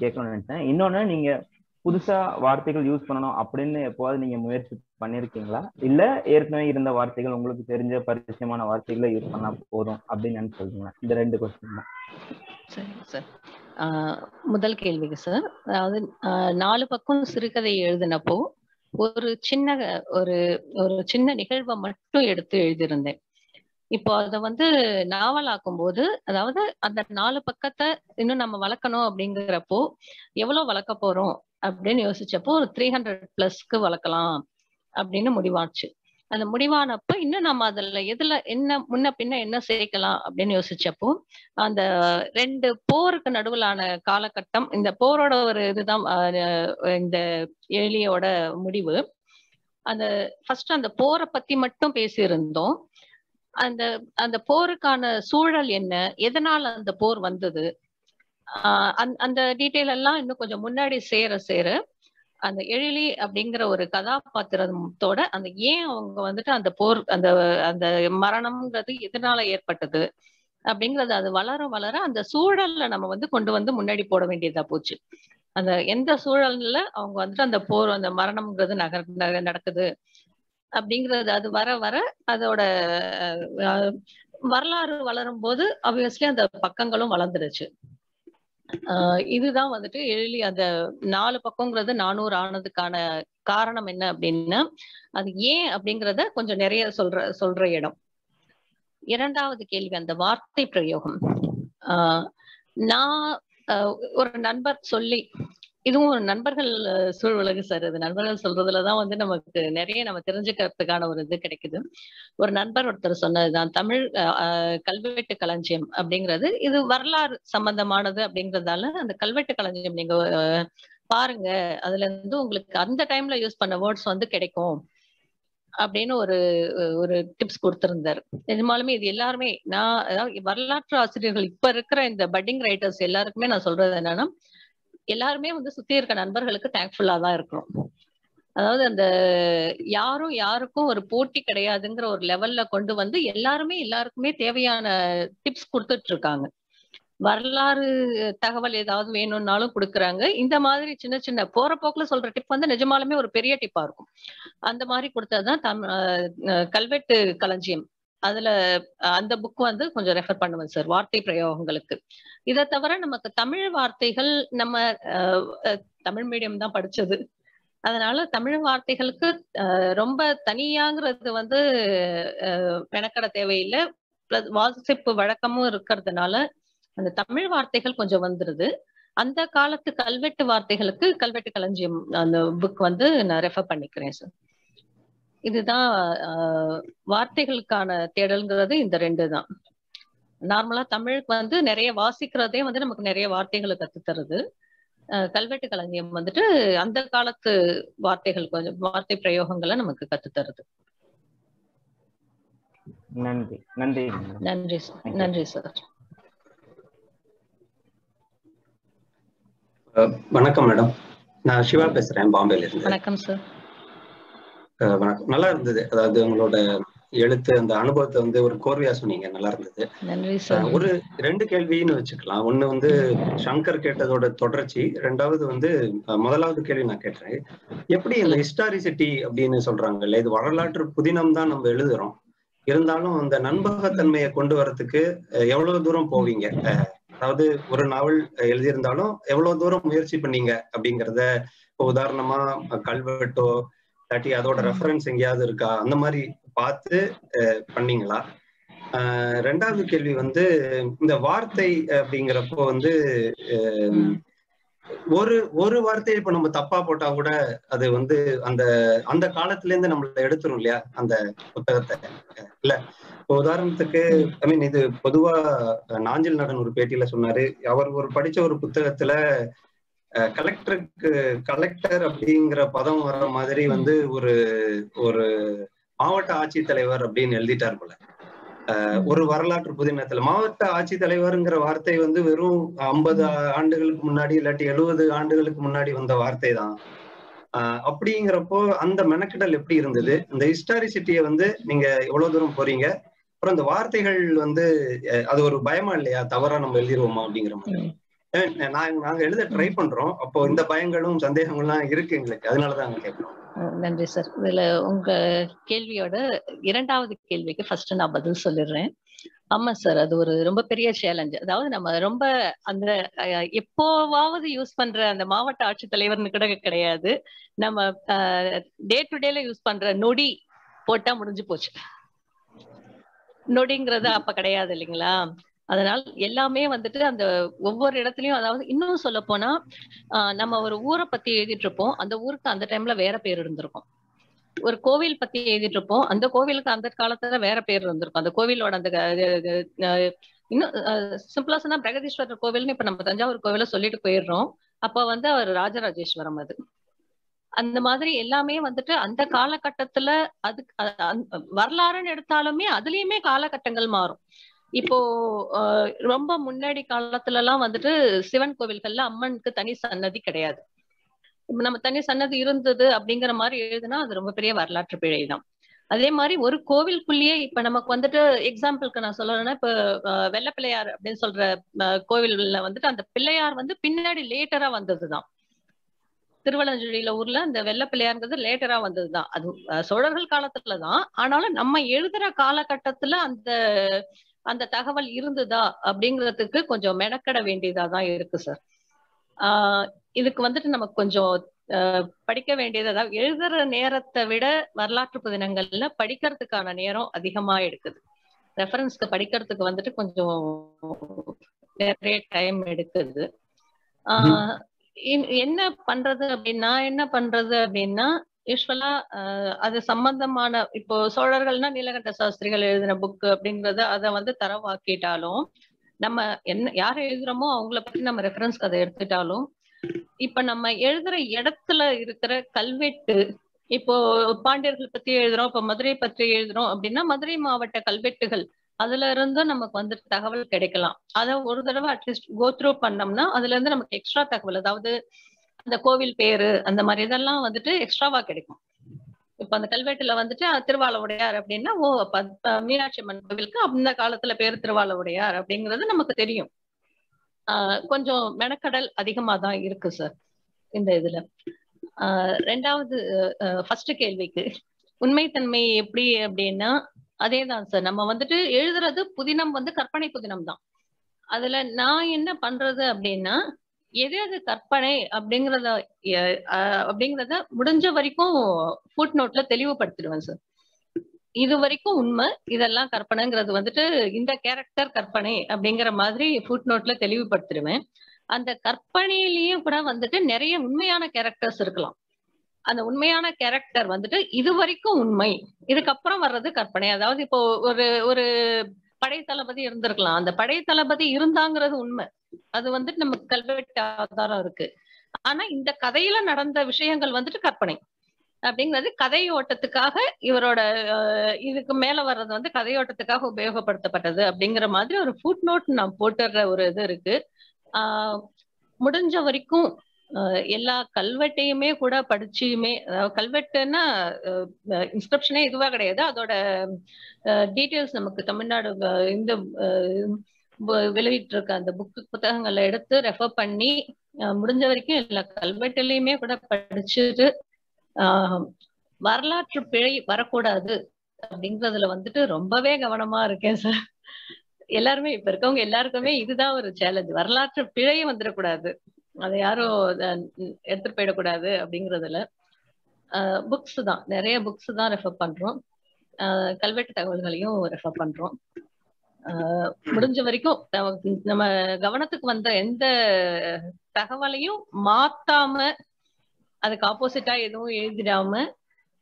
கேட்கணும்னு நினைச்சேன். இன்னொன்னு நீங்க புதுசா வார்த்தைகள் யூஸ் பண்ணணும் அப்படின்னு எப்போவாது நீங்க முயற்சி பண்ணிருக்கீங்களா? இல்ல ஏற்கனவே இருந்த வார்த்தைகள் உங்களுக்கு தெரிஞ்ச பரிச்சயமான வார்த்தைகளை யூஸ் பண்ணா போதும் அப்படின்னு நினைச்சு சொல்றீங்களா இந்த ரெண்டு கொஸ்டின் தான் சரிங்க சார் முதல் கேள்விக்கு சார் அதாவது நாலு பக்கம் சிறுகதை எழுதினப்போ ஒரு சின்ன ஒரு ஒரு சின்ன நிகழ்வை மட்டும் எடுத்து எழுதியிருந்தேன். இப்போ அதை வந்து நாவல் போது அதாவது அந்த நாலு பக்கத்தை இன்னும் நம்ம வளர்க்கணும் அப்படிங்கிறப்போ எவ்வளவு வளர்க்க போறோம்? அப்படின்னு யோசிச்சப்போ ஒரு த்ரீ ஹண்ட்ரட் பிளஸ்க்கு வளர்க்கலாம் அப்படின்னு முடிவாச்சு. அந்த முடிவானப்ப இன்னும் நம்ம அதுல எதுல என்ன முன்ன பின்ன என்ன சேர்க்கலாம் அப்படின்னு யோசிச்சப்போ அந்த ரெண்டு போருக்கு நடுவிலான காலகட்டம் இந்த போரோட ஒரு இதுதான் இந்த எளியோட முடிவு. அந்த ஃபர்ஸ்ட் அந்த போரை பத்தி மட்டும் பேசியிருந்தோம். அந்த அந்த போருக்கான சூழல் என்ன? எதனால அந்த போர் வந்தது? அந்த- அந்த டீட்டெயில் எல்லாம் இன்னும் கொஞ்சம் முன்னாடி சேர சேர அந்த எழிலி அப்படிங்கிற ஒரு கதாபாத்திரத்தோட அந்த ஏன் அவங்க வந்துட்டு அந்த போர் அந்த அந்த மரணம்ங்கிறது எதனால ஏற்பட்டது அப்படிங்கறது அது வளர வளர அந்த சூழல்ல நம்ம வந்து கொண்டு வந்து முன்னாடி போட வேண்டியதா போச்சு. அந்த எந்த சூழல்ல அவங்க வந்துட்டு அந்த போர் அந்த மரணம்ங்கிறது நகர் நடக்குது அப்படிங்கிறது அது வர வர அதோட அஹ், வரலாறு வளரும் போது ஆப்வியஸ்லி அந்த பக்கங்களும் வளர்ந்துருச்சு. இதுதான் வந்துட்டு எழுதி அந்த நாலு பக்கங்கிறது நானூறு ஆனதுக்கான காரணம் என்ன அப்படின்னா அது ஏன் அப்படிங்கறத கொஞ்சம் நிறைய சொல்ற சொல்ற இடம். இரண்டாவது கேள்வி அந்த வார்த்தை பிரயோகம். ஆஹ் நான் ஒரு நண்பர் சொல்லி இதுவும் ஒரு நண்பர்கள் சூழ்நிலை சார். இது நண்பர்கள் சொல்றதுலதான் வந்து நமக்கு நிறைய நம்ம தெரிஞ்சுக்கிறதுக்கான ஒரு இது கிடைக்குது. ஒரு நண்பர் ஒருத்தர் சொன்னதுதான் தமிழ் அஹ், கல்வெட்டு களஞ்சியம் அப்படிங்கிறது. இது வரலாறு சம்பந்தமானது அப்படிங்கறதால அந்த கல்வெட்டு களஞ்சியம் நீங்க பாருங்க. அதுல இருந்து உங்களுக்கு அந்த டைம்ல யூஸ் பண்ண வேர்ட்ஸ் வந்து கிடைக்கும் அப்படின்னு ஒரு ஒரு டிப்ஸ் கொடுத்திருந்தார். நிஜமாலுமே இது எல்லாருமே நான் அதாவது வரலாற்று ஆசிரியர்கள் இப்ப இருக்கிற இந்த பட்டிங் ரைட்டர்ஸ் எல்லாருக்குமே நான் சொல்றது என்னன்னா எல்லாருமே வந்து சுத்தி இருக்க நண்பர்களுக்கு தேங்க்ஃபுல்லா தான் இருக்கணும் அதாவது அந்த யாரும் யாருக்கும் ஒரு போட்டி கிடையாதுங்கிற ஒரு லெவல்ல கொண்டு வந்து எல்லாருமே எல்லாருக்குமே தேவையான டிப்ஸ் கொடுத்துட்டு இருக்காங்க. வரலாறு தகவல் ஏதாவது வேணும்னாலும் கொடுக்குறாங்க. இந்த மாதிரி சின்ன சின்ன போற போக்குல சொல்ற டிப் வந்து நிஜமாலுமே ஒரு பெரிய டிப்பா இருக்கும். அந்த மாதிரி கொடுத்ததுதான் தம் கல்வெட்டு களஞ்சியம். அதுல அந்த புக் வந்து கொஞ்சம் ரெஃபர் பண்ணுவேன் சார் வார்த்தை பிரயோகங்களுக்கு. இதை தவிர நமக்கு தமிழ் வார்த்தைகள் நம்ம தமிழ் மீடியம் தான் படிச்சது. அதனால தமிழ் வார்த்தைகளுக்கு ரொம்ப தனியாங்கிறது வந்து மெனக்கட தேவையில்லை. வாசிப்பு வழக்கமும் இருக்கிறதுனால அந்த தமிழ் வார்த்தைகள் கொஞ்சம் வந்துருது. அந்த காலத்து கல்வெட்டு வார்த்தைகளுக்கு கல்வெட்டு களஞ்சியம் அந்த புக் வந்து நான் ரெஃபர் பண்ணிக்கிறேன் சார் இதுதான் வார்த்தைகளுக்கான தேடல்ங்கிறது இந்த ரெண்டு தான் நார்மலா தமிழுக்கு வந்து நிறைய வாசிக்கிறதே வந்து நமக்கு நிறைய வார்த்தைகளை கத்து தருது கல்வெட்டு களஞ்சியம் வந்துட்டு அந்த காலத்து வார்த்தைகள் கொஞ்சம் வார்த்தை பிரயோகங்களை நமக்கு கத்து தருது நன்றி. நன்றி நன்றி நன்றி சார். வணக்கம் மேடம். நான் சிவா பேசுறேன் பாம்பேல இருந்து வணக்கம் சார். வணக்கம். நல்லா இருந்தது. அதாவது உங்களோட எழுத்து அந்த அனுபவத்தை வந்து ஒரு கோர்வையா சொன்னீங்க. நல்லா இருந்தது. ஒரு ரெண்டு கேள்வின்னு வச்சுக்கலாம். ஒண்ணு வந்து சங்கர் கேட்டதோட தொடர்ச்சி. ரெண்டாவது வந்து முதலாவது கேள்வி நான் கேட்டேன். எப்படி இந்த ஹிஸ்டாரிசிட்டி அப்படின்னு சொல்றாங்கல்ல இது வரலாற்று புதினம் தான் நம்ம எழுதுறோம். இருந்தாலும் அந்த நண்பகத்தன்மையை கொண்டு வரதுக்கு எவ்வளவு தூரம் போவீங்க? அதாவது ஒரு நாவல் எழுதியிருந்தாலும் எவ்வளவு தூரம் முயற்சி பண்ணீங்க அப்படிங்கிறத இப்போ உதாரணமா கல்வெட்டோ இல்லாட்டி அதோட ரெஃபரன்ஸ் எங்கேயாவது இருக்கா? அந்த மாதிரி பார்த்து பண்ணீங்களா? ரெண்டாவது கேள்வி வந்து இந்த வார்த்தை அப்படிங்கிறப்போ வந்து ஒரு ஒரு வார்த்தையை இப்ப நம்ம தப்பா போட்டா கூட அது வந்து அந்த அந்த காலத்துல இருந்து நம்மள எடுத்துரும் இல்லையா? அந்த புத்தகத்தை. இல்ல இப்போ உதாரணத்துக்கு ஐ மீன் இது பொதுவா நாஞ்சில் நடன் ஒரு பேட்டியில சொன்னாரு. அவர் ஒரு படிச்ச ஒரு புத்தகத்துல கலெக்டருக்கு கலெக்டர் அப்படிங்கிற பதம் வர மாதிரி வந்து ஒரு ஒரு மாவட்ட ஆட்சித்தலைவர் அப்படின்னு எழுதிட்டார் போல. ஒரு வரலாற்று புதினத்துல. மாவட்ட ஆட்சித்தலைவருங்கிற வார்த்தை வந்து வெறும் ஐம்பது ஆண்டுகளுக்கு முன்னாடி இல்லாட்டி எழுபது ஆண்டுகளுக்கு முன்னாடி வந்த வார்த்தை தான். அப்படிங்கிறப்போ அந்த மெனக்கெடல் எப்படி இருந்தது? இந்த ஹிஸ்டாரிசிட்டியை வந்து நீங்க எவ்வளவு தூரம் போறீங்க? அப்புறம் இந்த வார்த்தைகள் வந்து அது ஒரு பயமா இல்லையா? தவறா நம்ம எழுதிருவோமா அப்படிங்கிற மாதிரி. நாங்க எழுத ட்ரை பண்றோம். அப்போ இந்த பயங்களும் சந்தேகங்கள்லாம் இருக்கு எங்களுக்கு. அதனாலதான் கேட்கிறோம் நன்றி சார். இதுல உங்க கேள்வியோட இரண்டாவது கேள்விக்கு ஃபர்ஸ்ட் நான் பதில் சொல்லிடுறேன். ஆமா சார் அது ஒரு ரொம்ப பெரிய சேலஞ்ச் அதாவது நம்ம ரொம்ப அந்த எப்போவாவது யூஸ் பண்ற அந்த மாவட்ட ஆட்சித்தலைவர்னு கூட கிடையாது. நம்ம டே டு டேல யூஸ் பண்ற நொடி போட்டா முடிஞ்சு போச்சு. நொடிங்கிறது அப்ப கிடையாது இல்லைங்களா? அதனால் எல்லாமே வந்துட்டு அந்த ஒவ்வொரு இடத்துலயும் அதாவது இன்னும் சொல்ல போனா நம்ம ஒரு ஊரை பத்தி எழுதிட்டு இருப்போம் அந்த ஊருக்கு அந்த டைம்ல வேற பேர் இருந்திருக்கும். ஒரு கோவில் பத்தி எழுதிட்டு இருப்போம் அந்த கோவிலுக்கு அந்த காலத்துல வேற பேர் இருந்திருக்கும். அந்த கோவிலோட அந்த இன்னும் சிம்பிளா சொன்னா பிரகதீஸ்வரர் கோவில்னு இப்ப நம்ம தஞ்சாவூர் கோவில சொல்லிட்டு போயிடுறோம். அப்ப வந்து அவர் ராஜராஜேஸ்வரம் அது. அந்த மாதிரி எல்லாமே வந்துட்டு அந்த காலகட்டத்துல அது வரலாறுன்னு எடுத்தாலுமே அதுலயுமே காலகட்டங்கள் மாறும். இப்போ ரொம்ப முன்னாடி காலத்துல எல்லாம் வந்துட்டு சிவன் கோவில்கள்ல அம்மனுக்கு தனி சன்னதி கிடையாது. நம்ம தனி சன்னதி இருந்தது அப்படிங்கிற மாதிரி எழுதுனா அது ரொம்ப பெரிய வரலாற்று பிழை தான். அதே மாதிரி ஒரு கோவிலுக்குள்ளேயே இப்ப நமக்கு வந்துட்டு எக்ஸாம்பிளுக்கு நான் சொல்லணும்னா இப்ப வெள்ள பிள்ளையார் அப்படின்னு சொல்ற கோவில்ல வந்துட்டு அந்த பிள்ளையார் வந்து பின்னாடி லேட்டரா வந்ததுதான் திருவள்ளஞ்சுழியில ஊர்ல இந்த வெள்ள பிள்ளையார்ங்கிறது லேட்டரா வந்ததுதான் அது சோழர்கள் காலத்துலதான் ஆனாலும் நம்ம எழுதுற காலகட்டத்துல அந்த அந்த தகவல் இருந்ததா அப்படிங்கிறதுக்கு கொஞ்சம் மெனக்கட வேண்டியதா தான் இருக்கு சார் ஆஹ் இதுக்கு வந்துட்டு நமக்கு கொஞ்சம் படிக்க வேண்டியது அதாவது எழுதுற நேரத்தை விட வரலாற்று புதினங்கள்ல படிக்கிறதுக்கான நேரம் அதிகமா எடுக்குது. ரெஃபரன்ஸ்க்கு படிக்கிறதுக்கு வந்துட்டு கொஞ்சம் நிறைய டைம் எடுக்குது. ஆஹ் என்ன பண்றது அப்படின்னா என்ன பண்றது அப்படின்னா யூஸ்வலா அது சம்பந்தமான இப்போ சோழர்கள்னா நீலகண்ட சாஸ்திரிகள் எழுதின புக் அப்படிங்கறத அதை வந்து தரவாக்கிட்டாலும் நம்ம என்ன யார் எழுதுறோமோ அவங்கள பத்தி நம்ம ரெஃபரன்ஸ்க்கு அதை எடுத்துட்டாலும் இப்ப நம்ம எழுதுற இடத்துல இருக்கிற கல்வெட்டு இப்போ பாண்டியர்கள் பத்தி எழுதுறோம் இப்ப மதுரை பற்றி எழுதுறோம் அப்படின்னா மதுரை மாவட்ட கல்வெட்டுகள் அதுல இருந்து நமக்கு வந்து தகவல் கிடைக்கலாம். அத ஒரு தடவை அட்லீஸ்ட் கோத்ரூ பண்ணோம்னா அதுல இருந்து நமக்கு எக்ஸ்ட்ரா தகவல் அதாவது அந்த கோவில் பேரு அந்த மாதிரி இதெல்லாம் வந்துட்டு எக்ஸ்ட்ராவா கிடைக்கும். இப்ப அந்த கல்வெட்டுல வந்துட்டு திருவாளவுடையார் அப்படின்னா ஓ அப்ப மீனாட்சி அம்மன் கோவிலுக்கு அந்த காலத்துல பேர் உடையார் அப்படிங்கிறது நமக்கு தெரியும். ஆஹ் கொஞ்சம் மெனக்கடல் அதிகமா தான் இருக்கு சார் இந்த இதுல. ஆஹ் ரெண்டாவது ஃபர்ஸ்ட் கேள்விக்கு உண்மைத்தன்மை எப்படி அப்படின்னா அதேதான் சார் நம்ம வந்துட்டு எழுதுறது புதினம் வந்து கற்பனை புதினம் தான். அதுல நான் என்ன பண்றது அப்படின்னா எது எது கற்பனை அப்படிங்கறத அப்படிங்கறத முடிஞ்ச வரைக்கும் ஃபுட் நோட்ல தெளிவுபடுத்திடுவேன் சார் இது வரைக்கும் உண்மை. இதெல்லாம் கற்பனைங்கிறது வந்துட்டு இந்த கேரக்டர் கற்பனை அப்படிங்கிற மாதிரி ஃபுட் நோட்ல தெளிவுபடுத்திடுவேன். அந்த கற்பனையிலயும் கூட வந்துட்டு நிறைய உண்மையான கேரக்டர்ஸ் இருக்கலாம். அந்த உண்மையான கேரக்டர் வந்துட்டு இது வரைக்கும் உண்மை. இதுக்கப்புறம் வர்றது கற்பனை. அதாவது இப்போ ஒரு ஒரு படை தளபதி இருந்திருக்கலாம். அந்த படை தளபதி இருந்தாங்கிறது உண்மை. அது வந்துட்டு நமக்கு கல்வெட்டு ஆதாரம் இருக்கு. ஆனா இந்த கதையில நடந்த விஷயங்கள் வந்துட்டு கற்பனை. அப்படிங்கிறது கதையோட்டத்துக்காக இவரோட இதுக்கு மேல வர்றது வந்து கதையோட்டத்துக்காக உபயோகப்படுத்தப்பட்டது அப்படிங்கிற மாதிரி ஒரு ஃபுட் நோட் நான் போட்டுற ஒரு இது இருக்கு. ஆஹ் முடிஞ்ச வரைக்கும் எல்லா கல்வெட்டையுமே கூட படிச்சுமே கல்வெட்டுன்னா இன்ஸ்கிரிப்ஷனே இதுவா கிடையாது. அதோட டீட்டெயில்ஸ் நமக்கு தமிழ்நாடு இந்த வெளியிட்டு இருக்க அந்த புக்கு புத்தகங்களை எடுத்து ரெஃபர் பண்ணி அஹ், முடிஞ்ச வரைக்கும் எல்லா கல்வெட்டுலயுமே கூட படிச்சுட்டு ஆஹ், வரலாற்று பிழை வரக்கூடாது அப்படிங்கறதுல வந்துட்டு ரொம்பவே கவனமா இருக்கேன் சார் எல்லாருமே இப்ப இருக்கவங்க எல்லாருக்குமே இதுதான் ஒரு சேலஞ்ச் வரலாற்று பிழையே வந்துடக்கூடாது. அதை யாரும் எடுத்துட்டு போயிடக்கூடாது அப்படிங்கறதுல புக்ஸ் தான். நிறைய புக்ஸ் தான் ரெஃபர் பண்றோம். கல்வெட்டு தகவல்களையும் ரெஃபர் பண்றோம். முடிஞ்ச வரைக்கும் நம்ம கவனத்துக்கு வந்த எந்த தகவலையும் மாத்தாம அதுக்கு ஆப்போசிட்டா எதுவும் எழுதிடாம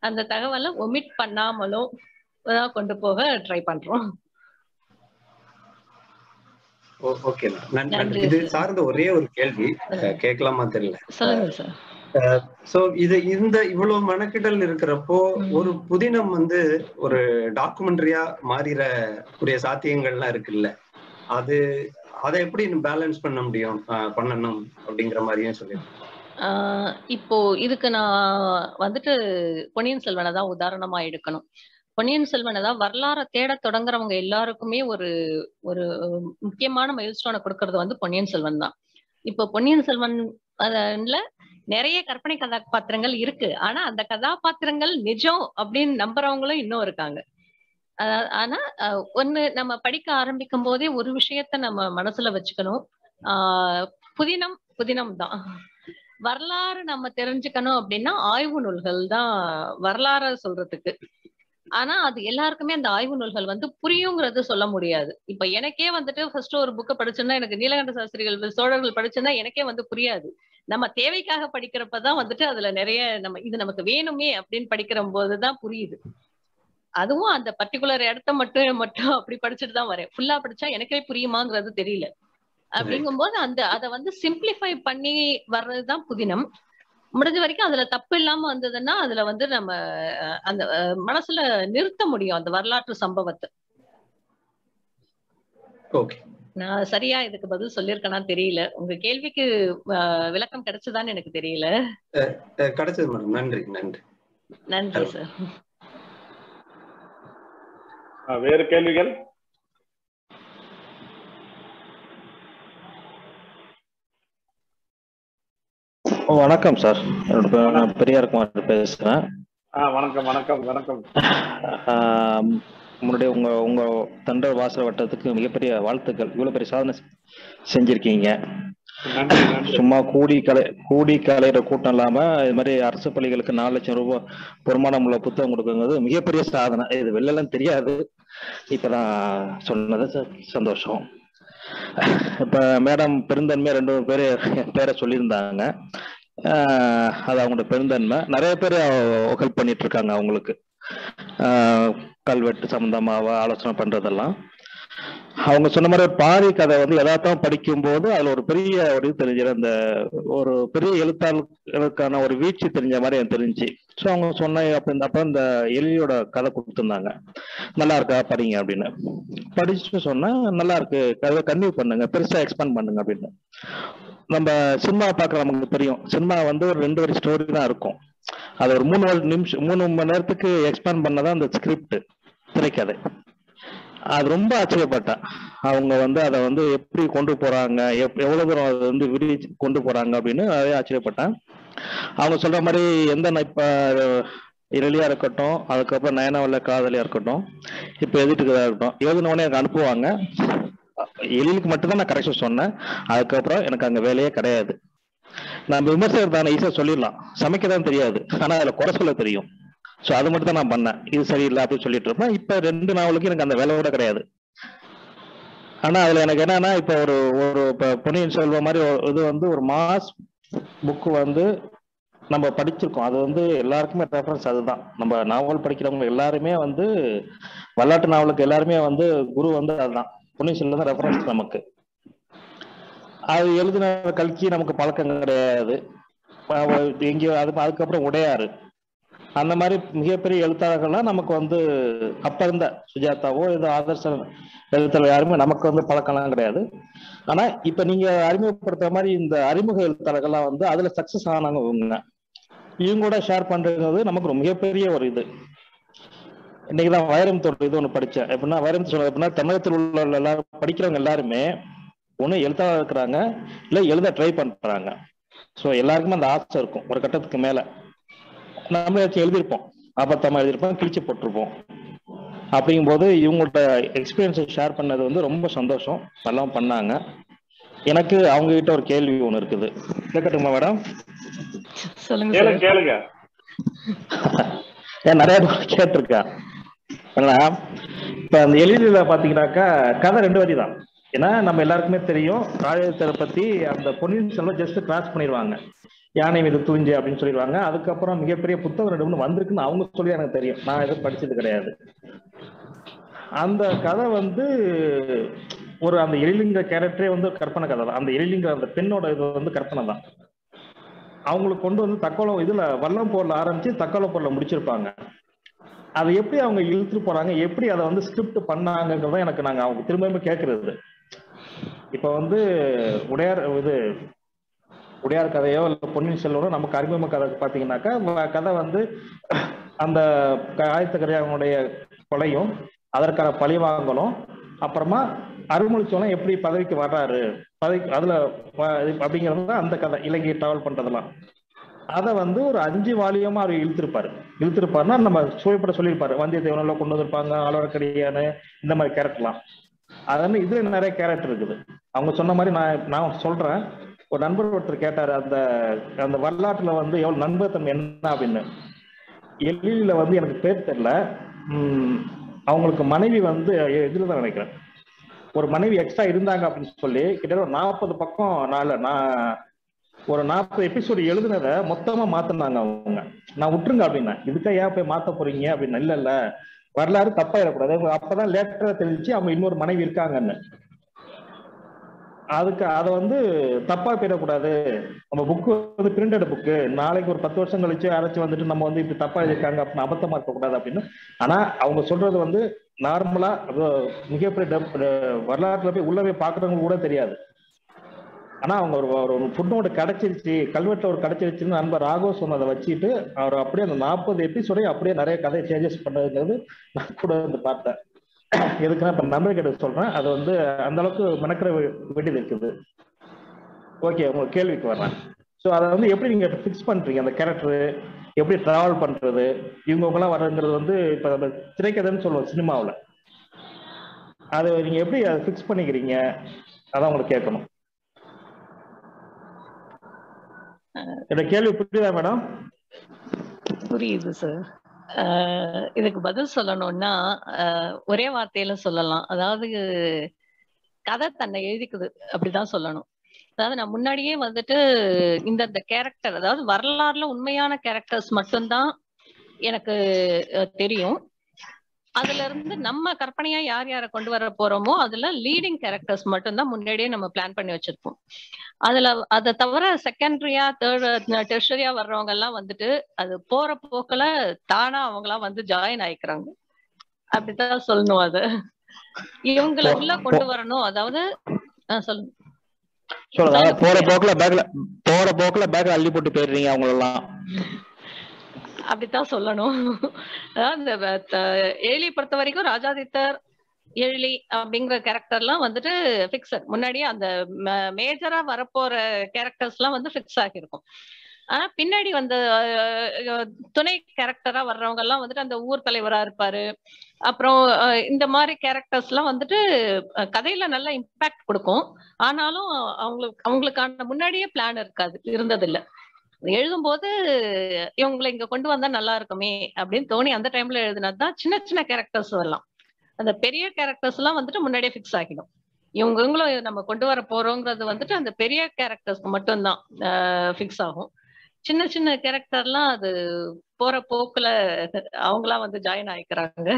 அந்த தகவலை ஒமிட் பண்ணாமலும் கொண்டு போக ட்ரை பண்றோம். Okay ma'am. இது சார். சார்ந்த ஒரே ஒரு கேள்வி. கேட்கலாமா தெரியல. சொல்லுங்க சார் சோ இது இந்த இவ்வளவு மெனக்கிடல் இருக்கிறப்போ. ஒரு புதினம் வந்து ஒரு டாக்குமெண்ட்ரியா மாறிற கூடிய சாத்தியங்கள்லாம் இருக்குல்ல. அது அதை எப்படி பேலன்ஸ் பண்ண முடியும்? அஹ், பண்ணணும் அப்படிங்கிற மாதிரியும் சொல்லி ஆஹ் இப்போ இதுக்கு நான் வந்துட்டு பொன்னியின் செல்வனை தான் உதாரணமா எடுக்கணும். பொன்னியின் செல்வன் அதான் வரலாறை தேட தொடங்குறவங்க எல்லாருக்குமே ஒரு ஒரு முக்கியமான மைல்ஸ்டோனை கொடுக்கறது வந்து பொன்னியின் செல்வன் தான். இப்போ பொன்னியின் செல்வன் நிறைய கற்பனை கதாபாத்திரங்கள் இருக்கு. ஆனா அந்த கதாபாத்திரங்கள் நிஜம் அப்படின்னு நம்புறவங்களும் இன்னும் இருக்காங்க. ஆனா அஹ், ஒண்ணு நம்ம படிக்க ஆரம்பிக்கும் போதே ஒரு விஷயத்த நம்ம மனசுல வச்சுக்கணும். ஆஹ் புதினம் புதினம் தான். வரலாறு நம்ம தெரிஞ்சுக்கணும் அப்படின்னா ஆய்வு நூல்கள் தான் வரலாறு சொல்றதுக்கு. ஆனா அது எல்லாருக்குமே அந்த ஆய்வு நூல்கள் வந்து புரியுங்கிறது சொல்ல முடியாது. இப்ப எனக்கே வந்துட்டு ஃபர்ஸ்ட் ஒரு புக்கை படிச்சேன்னா எனக்கு நீலகண்ட சாஸ்திரிகள் சோழர்கள் படிச்சேன்னா எனக்கே வந்து புரியாது. நம்ம தேவைக்காக படிக்கிறப்பதான் வந்துட்டு அதுல நிறைய நம்ம இது நமக்கு வேணுமே அப்படின்னு படிக்கிற போதுதான் புரியுது. அதுவும் அந்த பர்டிகுலர் இடத்த மட்டும் மட்டும் அப்படி படிச்சுட்டு தான் வரேன். ஃபுல்லா படிச்சா எனக்கே புரியுமாங்கிறது தெரியல. அப்படிங்கும்போது அந்த அதை வந்து சிம்பிளிஃபை பண்ணி வர்றதுதான் புதினம். முடிஞ்ச வரைக்கும் அதுல தப்பு இல்லாம வந்ததுன்னா அதுல வந்து நம்ம அந்த மனசுல நிறுத்த முடியும் அந்த வரலாற்று சம்பவத்தை. ஓகே. நான் சரியா இதுக்கு பதில் சொல்லியிருக்கேனா தெரியல. உங்க கேள்விக்கு விளக்கம் கிடைச்சதான்னு எனக்கு தெரியல. கிடைச்சது மேடம். நன்றி நன்றி. நன்றி சார் வேறு கேள்விகள் ஓ, வணக்கம் சார். நான் பெரியார் குமார் பேசுறேன். வணக்கம் வணக்கம் வணக்கம். முன்னாடி உங்க உங்க தண்டர் வாசல் வட்டத்துக்கு மிகப்பெரிய வாழ்த்துக்கள். இவ்வளவு பெரிய சாதனை செஞ்சிருக்கீங்க. சும்மா கூடி கலை கூடி கலையிற கூட்டம் இல்லாம இது மாதிரி அரசு பள்ளிகளுக்கு நாலு லட்சம் ரூபாய் பொறுமானம் உள்ள புத்தகம் கொடுக்குறது மிகப்பெரிய சாதனை. இது வெளில தெரியாது. இப்பதான் சொன்னது சந்தோஷம். இப்ப மேடம் பெருந்தன்மை ரெண்டு மூணு பேரு பேரை சொல்லியிருந்தாங்க. அது அவங்களோட பெருந்தன்மை. நிறைய பேர் ஹெல்ப் பண்ணிட்டு இருக்காங்க அவங்களுக்கு. ஆஹ் கல்வெட்டு சம்பந்தமாக ஆலோசனை பண்றதெல்லாம். அவங்க சொன்ன மாதிரி ஒரு பாரி கதை வந்து யதார்த்தம் படிக்கும்போது அதுல ஒரு பெரிய ஒரு இது தெரிஞ்சது. அந்த ஒரு பெரிய எழுத்தாளர்களுக்கான ஒரு வீழ்ச்சி தெரிஞ்ச மாதிரி எனக்கு தெரிஞ்சு. ஸோ அவங்க சொன்ன அப்ப இந்த அப்ப இந்த எலியோட கதை கொடுத்துருந்தாங்க. நல்லா இருக்கா? படிங்க அப்படின்னு. படிச்சுட்டு சொன்னா நல்லா இருக்கு. கதை கன்டினியூ பண்ணுங்க. பெருசா எக்ஸ்பேண்ட் பண்ணுங்க அப்படின்னு. நம்ம சினிமா பார்க்க நமக்கு தெரியும். சினிமா வந்து ஒரு ரெண்டு வரி ஸ்டோரி தான் இருக்கும். அது ஒரு மூணு நிமிஷம் மூணு மணி நேரத்துக்கு எக்ஸ்பேண்ட் பண்ணதான் அந்த ஸ்கிரிப்ட் திரைக்கதை. அது ரொம்ப ஆச்சரியப்பட்டேன் அவங்க வந்து அதை வந்து எப்படி கொண்டு போறாங்க எப்- எவ்வளவு தூரம் அதை வந்து விரி கொண்டு போறாங்க அப்படின்னு அதே ஆச்சரியப்பட்டேன் அவங்க சொல்ற மாதிரி எந்த இப்ப இரளியா இருக்கட்டும் அதுக்கப்புறம் நயனவல்ல காதலியா இருக்கட்டும் இப்ப எதிர்த்துக்கிறதா இருக்கட்டும் எழுதினவனே எனக்கு அனுப்புவாங்க. எழிலுக்கு மட்டும்தான் நான் கரெக்ஷன் சொன்னேன். அதுக்கப்புறம் எனக்கு அங்க வேலையே கிடையாது. நம்ம விமர்சகர் தானே ஈஸியா சொல்லிடலாம். சமைக்க தான் தெரியாது. ஆனா அதுல குறை சொல்ல தெரியும். ஸோ அது மட்டும் தான் நான் பண்ணேன். இது சரியில்லை அப்படின்னு சொல்லிட்டு இருப்பேன். இப்போ ரெண்டு நாவலுக்கு எனக்கு அந்த வேலை கூட கிடையாது. ஆனால் அதில் எனக்கு என்னன்னா இப்போ ஒரு ஒரு இப்போ பொன்னியின் செல்வம் மாதிரி ஒரு இது வந்து ஒரு மாஸ் புக்கு வந்து நம்ம படிச்சிருக்கோம். அது வந்து எல்லாருக்குமே ரெஃபரன்ஸ் அதுதான். நம்ம நாவல் படிக்கிறவங்க எல்லாருமே வந்து வரலாற்று நாவலுக்கு எல்லாருமே வந்து குரு வந்து அதுதான். பொன்னியின் செல்வம் தான் ரெஃபரன்ஸ் நமக்கு. அது எழுதின கல்கி நமக்கு பழக்கம் கிடையாது. எங்கேயோ அது அதுக்கப்புறம் உடையாரு அந்த மாதிரி மிகப்பெரிய எழுத்தாளர்கள்லாம் நமக்கு வந்து அப்ப இருந்த சுஜாதாவோ ஏதோ ஆதர்ச எழுத்தாளர் யாருமே நமக்கு வந்து பழக்கம்லாம் கிடையாது. ஆனா இப்ப நீங்க அறிமுகப்படுத்துற மாதிரி இந்த அறிமுக எழுத்தாளர்கள்லாம் வந்து அதுல சக்சஸ் ஆனாங்க இவங்க. இவங்க கூட ஷேர் பண்றது நமக்கு ஒரு மிகப்பெரிய ஒரு இது. இன்னைக்குதான் வைரமுத்தோட இது ஒண்ணு படிச்சேன். எப்படின்னா வைரம் சொல்ல எப்படின்னா தமிழகத்தில் உள்ள எல்லாரும் படிக்கிறவங்க எல்லாருமே ஒண்ணு எழுத்தாளர் இருக்கிறாங்க இல்ல எழுத ட்ரை பண்றாங்க. ஸோ எல்லாருக்குமே அந்த ஆசை இருக்கும். ஒரு கட்டத்துக்கு மேலே. நம்ம ஏதாச்சும் எழுதியிருப்போம். அபத்தமா எழுதியிருப்போம் கிழிச்சு போட்டிருப்போம். அப்படிங்கும்போது இவங்களோட எக்ஸ்பீரியன்ஸை ஷேர் பண்ணது வந்து ரொம்ப சந்தோஷம். நல்லா பண்ணாங்க. எனக்கு அவங்க கிட்ட ஒரு கேள்வி ஒண்ணு இருக்குது. கேட்கட்டுமா மேடம்? சொல்லுங்க கேளுங்க ஏன் நிறைய பேர் கேட்டிருக்கேன். இப்ப அந்த எளிதில பாத்தீங்கன்னாக்கா கதை ரெண்டு வரி தான் ஏன்னா நம்ம எல்லாருக்குமே தெரியும் ராஜேஸ்வரை பத்தி அந்த பொன்னியின் செல்வம் ஜஸ்ட் கிராஸ் பண்ணிடுவாங்க. யானை மீது தூஞ்சி அப்படின்னு சொல்லிடுவாங்க. அதுக்கப்புறம் மிகப்பெரிய புத்தகம் ரெண்டு மூணு வந்திருக்குன்னு அவங்க சொல்லி எனக்கு தெரியும். நான் எதுவும் படிச்சது கிடையாது. அந்த கதை வந்து ஒரு அந்த எழிலிங்க கேரக்டரே வந்து ஒரு கற்பனை கதை தான். அந்த எழிலிங்க அந்த பெண்ணோட இது வந்து கற்பனை தான். அவங்களுக்கு கொண்டு வந்து தக்கோலம் இதுல வல்லம் போர்ல ஆரம்பிச்சு தக்கோலம் போர்ல முடிச்சிருப்பாங்க. அதை எப்படி அவங்க இழுத்துட்டு போறாங்க? எப்படி அதை வந்து ஸ்கிரிப்ட் பண்ணாங்கிறத எனக்கு நாங்க அவங்க திரும்பவும் கேட்கறது இப்ப வந்து உடையார் இது உடையார் கதையோ இல்லை பொன்னியின் செல்வனோ நமக்கு அறிமுக கதை பார்த்தீங்கன்னாக்கா கதை வந்து அந்த க- ஆயத்த கொலையும் அதற்கான பழி வாங்கலும் அப்புறமா அருள்மொழிச்சோழன் எப்படி பதவிக்கு வர்றாரு பதவிக்கு அதுல அப்படிங்கிறது தான் அந்த கதை இலங்கையை டிராவல் பண்றதெல்லாம். அதை வந்து ஒரு அஞ்சு வாலியமா அவர் இழுத்திருப்பாரு. இழுத்திருப்பாருன்னா நம்ம சுவைப்பட சொல்லியிருப்பாரு. வந்தியத்தேவனில் கொண்டு வந்திருப்பாங்க ஆழ்வார்க்கடியானு இந்த மாதிரி கேரக்டர்லாம் அதனால இதுல நிறைய கேரக்டர் இருக்குது. அவங்க சொன்ன மாதிரி நான் நான் சொல்றேன். ஒரு நண்பர் ஒருத்தர் கேட்டார் அந்த அந்த வரலாற்றுல வந்து எவ்வளவு நண்பத்தன்மை என்ன அப்படின்னு. எழில வந்து எனக்கு பேர் தெரியல. அவங்களுக்கு மனைவி வந்து இதுல தான் நினைக்கிறேன். ஒரு மனைவி எக்ஸ்ட்ரா இருந்தாங்க அப்படின்னு சொல்லி கிட்டத்தட்ட ஒரு நாற்பது பக்கம் நாலு நான் ஒரு நாற்பது எபிசோடு எழுதுனதை மொத்தமா மாத்தினாங்க அவங்க. நான் விட்டுருங்க அப்படின்னா இதுக்கா ஏன் போய் மாத்த போறீங்க அப்படின்னு. இல்ல இல்ல. வரலாறு தப்பாயிடக்கூடாது. அவங்க அப்பதான் லேட்டரா தெரிஞ்சு அவங்க இன்னொரு மனைவி இருக்காங்கன்னு. அதுக்கு அதை வந்து தப்பா போயிடக்கூடாது. நம்ம புக்கு வந்து பிரிண்டட் புக்கு நாளைக்கு ஒரு பத்து வருஷம் கழிச்சு அரைச்சு வந்துட்டு நம்ம வந்து இப்படி தப்பா எழுதிருக்காங்க அப்படின்னு அபத்தமா இருக்கக்கூடாது அப்படின்னு. ஆனா அவங்க சொல்றது வந்து நார்மலா மிகப்பெரிய டப்- வரலாற்றுல போய் உள்ள போய் பாக்குறவங்க கூட தெரியாது. ஆனா அவங்க ஒரு ஒரு ஃபுட்னோட கிடைச்சிருச்சு. கல்வெட்டுல ஒரு கிடைச்சிருச்சுன்னு நண்பர் ராகவ் சொன்னதை வச்சுட்டு அவர் அப்படியே அந்த நாற்பது எபிசோடையும் அப்படியே நிறைய கதையை சேஞ்சஸ் பண்ணதுங்கிறது நான் கூட வந்து பார்த்தேன். எதுக்குன்னா இப்ப நம்பர் கிட்ட சொல்றேன். அது வந்து அந்த அளவுக்கு மெனக்கிற வேண்டியது இருக்குது. ஓகே உங்க கேள்விக்கு வர்றேன். ஸோ அதை வந்து எப்படி நீங்க ஃபிக்ஸ் பண்றீங்க? அந்த கேரக்டர் எப்படி டிராவல் பண்றது? இவங்கெல்லாம் வர்றதுங்கிறது வந்து இப்ப நம்ம திரைக்கதைன்னு சொல்லுவோம் சினிமாவில். அதை நீங்க எப்படி அதை ஃபிக்ஸ் பண்ணிக்கிறீங்க? அதான் உங்களுக்கு கேட்கணும். இந்த கேள்வி புரியுதா மேடம்? புரியுது சார் இதுக்கு பதில் சொல்லணும்னா ஒரே வார்த்தையில சொல்லலாம். அதாவது கதை தன்னை எழுதிக்குது. அப்படிதான் சொல்லணும். அதாவது நான் முன்னாடியே வந்துட்டு இந்த இந்த கேரக்டர் அதாவது வரலாறுல உண்மையான கேரக்டர்ஸ் மட்டும்தான் எனக்கு தெரியும். அதுல இருந்து நம்ம கற்பனையா யார் யாரை கொண்டு வர போறோமோ அதுல லீடிங் கேரக்டர்ஸ் மட்டும்தான் முன்னாடியே நம்ம பிளான் பண்ணி வச்சிருப்போம். அதுல அதை தவிர செகண்டரியா தேர்ட் டெர்ஷரியா வர்றவங்க எல்லாம் வந்துட்டு அது போற போக்குல தானா அவங்களாம் வந்து ஜாயின் ஆயிக்கிறாங்க. அப்படித்தான் சொல்லணும் அது. இவங்களை உள்ள கொண்டு வரணும். அதாவது சொல்லுங்க. போற போக்குல பேக்ல போற போக்குல பேக்ல அள்ளி போட்டு போயிடுறீங்க அவங்களெல்லாம். அப்படித்தான் சொல்லணும். அதாவது இந்த ஏலி பொறுத்த வரைக்கும் ராஜாதித்தர் ஏழி அப்படிங்கிற கேரக்டர்லாம் வந்துட்டு ஃபிக்ஸட் முன்னாடியே அந்த மேஜரா வரப்போற கேரக்டர்ஸ் எல்லாம் வந்து ஃபிக்ஸ் ஆகிருக்கும் ஆனா பின்னாடி வந்த துணை கேரக்டரா வர்றவங்க எல்லாம் வந்துட்டு அந்த ஊர் தலைவரா இருப்பாரு. அப்புறம் இந்த மாதிரி கேரக்டர்ஸ் எல்லாம் வந்துட்டு கதையில நல்ல இம்பாக்ட் கொடுக்கும். ஆனாலும் அவங்களுக்கு அவங்களுக்கான முன்னாடியே பிளான் இருக்காது இருந்ததில்லை. எழுதும்போது இவங்களை இங்க கொண்டு வந்தா நல்லா இருக்குமே அப்படின்னு தோணி அந்த டைம்ல எழுதினதுதான் சின்ன சின்ன கேரக்டர்ஸ் வரலாம் அந்த பெரிய கேரக்டர்ஸ் எல்லாம் வந்துட்டு முன்னாடியே ஃபிக்ஸ் ஆகிடும். இவங்க இவங்களும் நம்ம கொண்டு வர போறோங்கிறது வந்துட்டு அந்த பெரிய கேரக்டர்ஸ்க்கு மட்டும்தான் ஃபிக்ஸ் ஆகும். சின்ன சின்ன கேரக்டர்லாம் அது போற போக்குல அவங்களா வந்து ஜாயின் ஆயிக்கிறாங்க.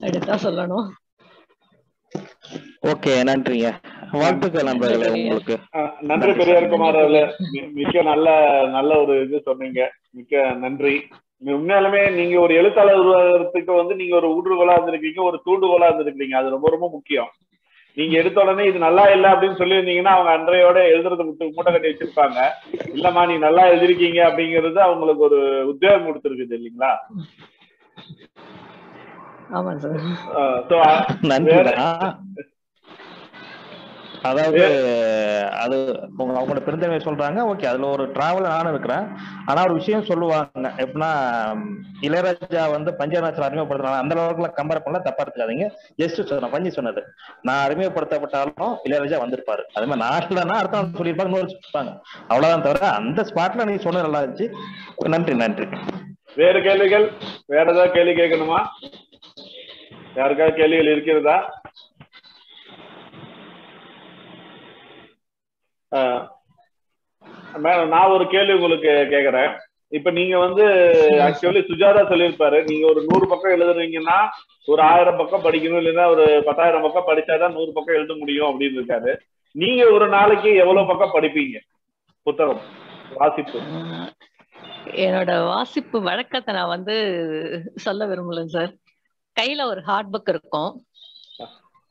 அப்படிதான் சொல்லணும். ஓகே நன்றிங்க. வாழ்த்துக்கள் நண்பர்களே உங்களுக்கு. நன்றி பெரியார் குமார் அவர்களே. மிக்க நல்ல நல்ல ஒரு இது சொன்னீங்க. மிக்க நன்றி. உண்மையாலுமே நீங்க ஒரு எழுத்தாளர் உருவாகிறதுக்கு வந்து நீங்க ஒரு ஊடுருவலா இருந்திருக்கீங்க ஒரு தூண்டுகோலா இருந்திருக்கீங்க அது ரொம்ப ரொம்ப முக்கியம். நீங்க எடுத்த உடனே இது நல்லா இல்ல அப்படின்னு சொல்லியிருந்தீங்கன்னா அவங்க அன்றையோட எழுதுறது முட்டு மூட்டை கட்டி வச்சிருப்பாங்க. இல்லம்மா நீ நல்லா எழுதிருக்கீங்க அப்படிங்கிறது அவங்களுக்கு ஒரு உத்வேகம் கொடுத்துருக்குது இல்லைங்களா? ஆமா சார். நன்றிதான் அதாவது அது உங்க அவங்களோட பெருந்தன்மை சொல்றாங்க. ஓகே அதுல ஒரு டிராவல் நானும் இருக்கிறேன் ஆனா ஒரு விஷயம் சொல்லுவாங்க. எப்படின்னா இளையராஜா வந்து பஞ்சநாச்சர் அறிமுகப்படுத்தினால அந்த அளவுக்குலாம் கம்பேர் பண்ணல தப்பா எடுத்துக்காதீங்க. ஜஸ்ட் சொன்னேன் பஞ்சு சொன்னது. நான் அறிமுகப்படுத்தப்பட்டாலும் இளையராஜா வந்திருப்பாரு. அதே மாதிரி நான் இல்லைன்னா அடுத்த நாள் சொல்லியிருப்பாங்க இன்னொரு சொல்லியிருப்பாங்க. அவ்வளவுதான் தவிர அந்த ஸ்பாட்ல நீங்க சொன்னது நல்லா இருந்துச்சு. நன்றி நன்றி. வேறு கேள்விகள்? வேற ஏதாவது கேள்வி கேட்கணுமா? யாருக்காவது கேள்விகள் இருக்கிறதா? ஆஹ் மேடம் நான் ஒரு கேள்வி உங்களுக்கு கேக்குறேன். இப்ப நீங்க வந்து ஆக்சுவலி சுஜாதா சொல்லியிருப்பாரு. நீங்க ஒரு நூறு பக்கம் எழுதுறீங்கன்னா ஒரு ஆயிரம் பக்கம் படிக்கணும். இல்லைன்னா ஒரு பத்தாயிரம் பக்கம் படிச்சாதான் நூறு பக்கம் எழுத முடியும் அப்படின்னு இருக்காரு. நீங்க ஒரு நாளைக்கு எவ்வளவு பக்கம் படிப்பீங்க? புத்தகம் வாசிப்பு. என்னோட வாசிப்பு வழக்கத்தை நான் வந்து சொல்ல விரும்பல சார். கையில ஒரு ஹார்ட் புக் இருக்கும்.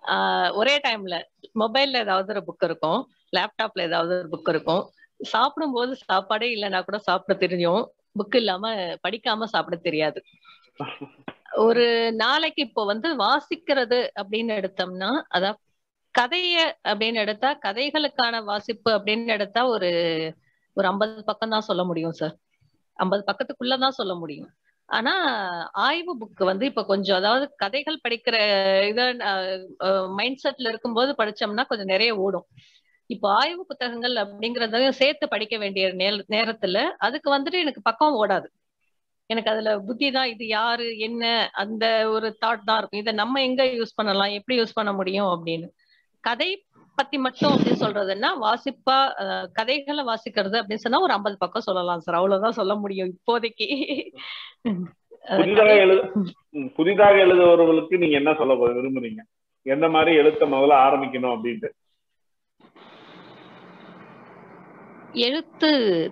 ஆஹ் ஒரே டைம்ல மொபைல்ல ஏதாவது ஒரு புக் இருக்கும். லேப்டாப்ல ஏதாவது ஒரு புக் இருக்கும். சாப்பிடும்போது சாப்பாடே இல்லைன்னா கூட சாப்பிட தெரியும். புக் இல்லாம படிக்காம சாப்பிட தெரியாது. ஒரு நாளைக்கு இப்போ வந்து வாசிக்கிறது அப்படின்னு எடுத்தோம்னா அதான் கதைய அப்படின்னு எடுத்தா கதைகளுக்கான வாசிப்பு அப்படின்னு எடுத்தா ஒரு ஒரு ஐம்பது பக்கம் தான் சொல்ல முடியும் சார் ஐம்பது பக்கத்துக்குள்ளதான் சொல்ல முடியும். ஆனா ஆய்வு புக் வந்து இப்ப கொஞ்சம் அதாவது கதைகள் படிக்கிற இத மைண்ட் செட்ல இருக்கும்போது படிச்சோம்னா கொஞ்சம் நிறைய ஓடும். இப்போ ஆய்வு புத்தகங்கள் அப்படிங்கறதையும் சேர்த்து படிக்க வேண்டிய நேர- நேரத்துல அதுக்கு வந்துட்டு எனக்கு பக்கம் ஓடாது. எனக்கு அதுல புத்தி தான் இது யாரு என்ன அந்த ஒரு தாட் தான் இருக்கும். இதை நம்ம எங்க யூஸ் பண்ணலாம்? எப்படி யூஸ் பண்ண முடியும்? அப்படின்னு. கதை பத்தி மட்டும் அப்படின்னு சொல்றதுன்னா வாசிப்பா கதைகளை வாசிக்கிறது அப்படின்னு சொன்னா ஒரு ஐம்பது பக்கம் சொல்லலாம் சார். அவ்வளவுதான் சொல்ல முடியும் இப்போதைக்கு. புதிதாக எழுது ம், புதிதாக எழுதுபவர்களுக்கு நீங்க என்ன சொல்ல விரும்புறீங்க? எந்த மாதிரி எழுத்த முதல்ல ஆரம்பிக்கணும் அப்படின்ட்டு? எழுத்து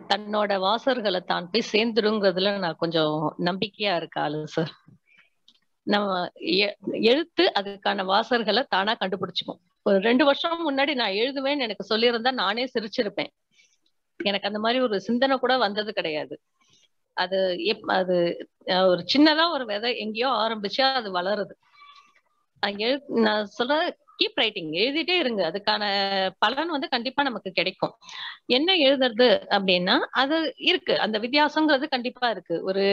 தன்னோட வாசகர்களை தான் போய் சேர்ந்துருங்கிறதுல நான் கொஞ்சம் நம்பிக்கையா இருக்க ஆளு சார். நம்ம எழுத்து அதுக்கான வாசகர்களை தானா கண்டுபிடிச்சுக்கும். ஒரு ரெண்டு வருஷம் முன்னாடி நான் எழுதுவேன்னு எனக்கு சொல்லியிருந்தா நானே சிரிச்சிருப்பேன். எனக்கு அந்த மாதிரி ஒரு சிந்தனை கூட வந்தது கிடையாது. அது எப் அது ஒரு சின்னதா ஒரு விதை எங்கேயோ ஆரம்பிச்சு அது வளருது. எழு நான் சொல்ற கீப் ரைட்டிங் எழுதிட்டே இருங்க. அதுக்கான பலன் வந்து கண்டிப்பா நமக்கு கிடைக்கும். என்ன எழுதுறது அப்படின்னா அது இருக்கு. அந்த வித்தியாசங்கிறது கண்டிப்பா இருக்கு. ஒரு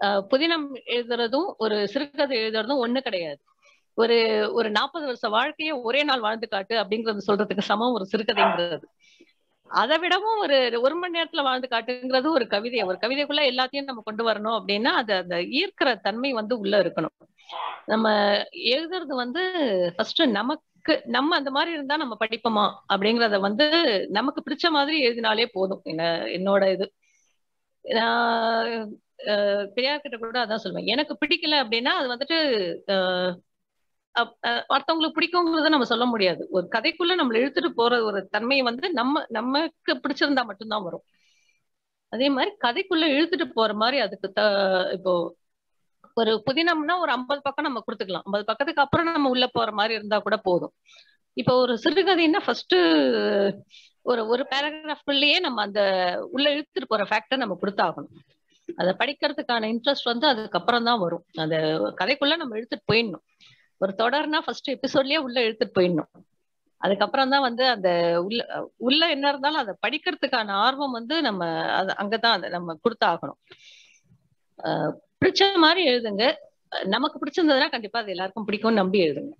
அஹ், புதினம் எழுதுறதும் ஒரு சிறுகதை எழுதுறதும் ஒண்ணு கிடையாது. ஒரு ஒரு நாற்பது வருஷ வாழ்க்கைய ஒரே நாள் வாழ்ந்து காட்டு அப்படிங்கறது சொல்றதுக்கு சமம் ஒரு சிறுகதைங்கிறது. அதை விடவும் ஒரு ஒரு மணி நேரத்துல வாழ்ந்து காட்டுங்கிறது ஒரு கவிதை. ஒரு கவிதைக்குள்ள எல்லாத்தையும் நம்ம கொண்டு வரணும் அப்படின்னா அது அந்த ஈர்க்கிற தன்மை வந்து உள்ள இருக்கணும். நம்ம எழுதுறது வந்து ஃபர்ஸ்ட் நமக்கு நம்ம அந்த மாதிரி இருந்தா நம்ம படிப்போமா அப்படிங்கறத வந்து நமக்கு பிடிச்ச மாதிரி எழுதினாலே போதும். என்ன என்னோட இது. நான் அஹ், பெரியார் கிட்ட கூட அதான் சொல்லுவேன். எனக்கு பிடிக்கல அப்படின்னா அது வந்துட்டு அஹ், பிடிக்குங்கிறத நம்ம சொல்ல முடியாது. ஒரு கதைக்குள்ள நம்ம இழுத்துட்டு போற ஒரு தன்மை வந்து நம்ம நமக்கு பிடிச்சிருந்தா மட்டும்தான் வரும். அதே மாதிரி கதைக்குள்ள இழுத்துட்டு போற மாதிரி அதுக்கு த இப்போ ஒரு புதினம்னா ஒரு ஐம்பது பக்கம் நம்ம கொடுத்துக்கலாம். ஐம்பது பக்கத்துக்கு அப்புறம் நம்ம உள்ள போற மாதிரி இருந்தா கூட போதும். இப்போ ஒரு சிறுகதைன்னா ஃபர்ஸ்ட் ஒரு ஒரு பேராகிராஃப்லயே நம்ம அந்த உள்ள இழுத்துட்டு போற ஃபேக்டர் நம்ம கொடுத்தாகணும். அதை படிக்கிறதுக்கான இன்ட்ரெஸ்ட் வந்து அதுக்கப்புறம் தான் வரும். அந்த கதைக்குள்ள நம்ம இழுத்துட்டு போயிடணும். ஒரு தொடர்னா ஃபர்ஸ்ட் எபிசோட்லயே உள்ள எடுத்துட்டு போயிடணும். அதுக்கப்புறம் தான் வந்து அந்த உள்ள உள்ள என்ன இருந்தாலும் அதை படிக்கிறதுக்கான ஆர்வம் வந்து நம்ம அது அங்கதான் அதை நம்ம கொடுத்தாகணும். பிடிச்ச மாதிரி எழுதுங்க. நமக்கு பிடிச்சிருந்ததுன்னா கண்டிப்பா அது எல்லாருக்கும் பிடிக்கும்னு நம்பி எழுதுங்க.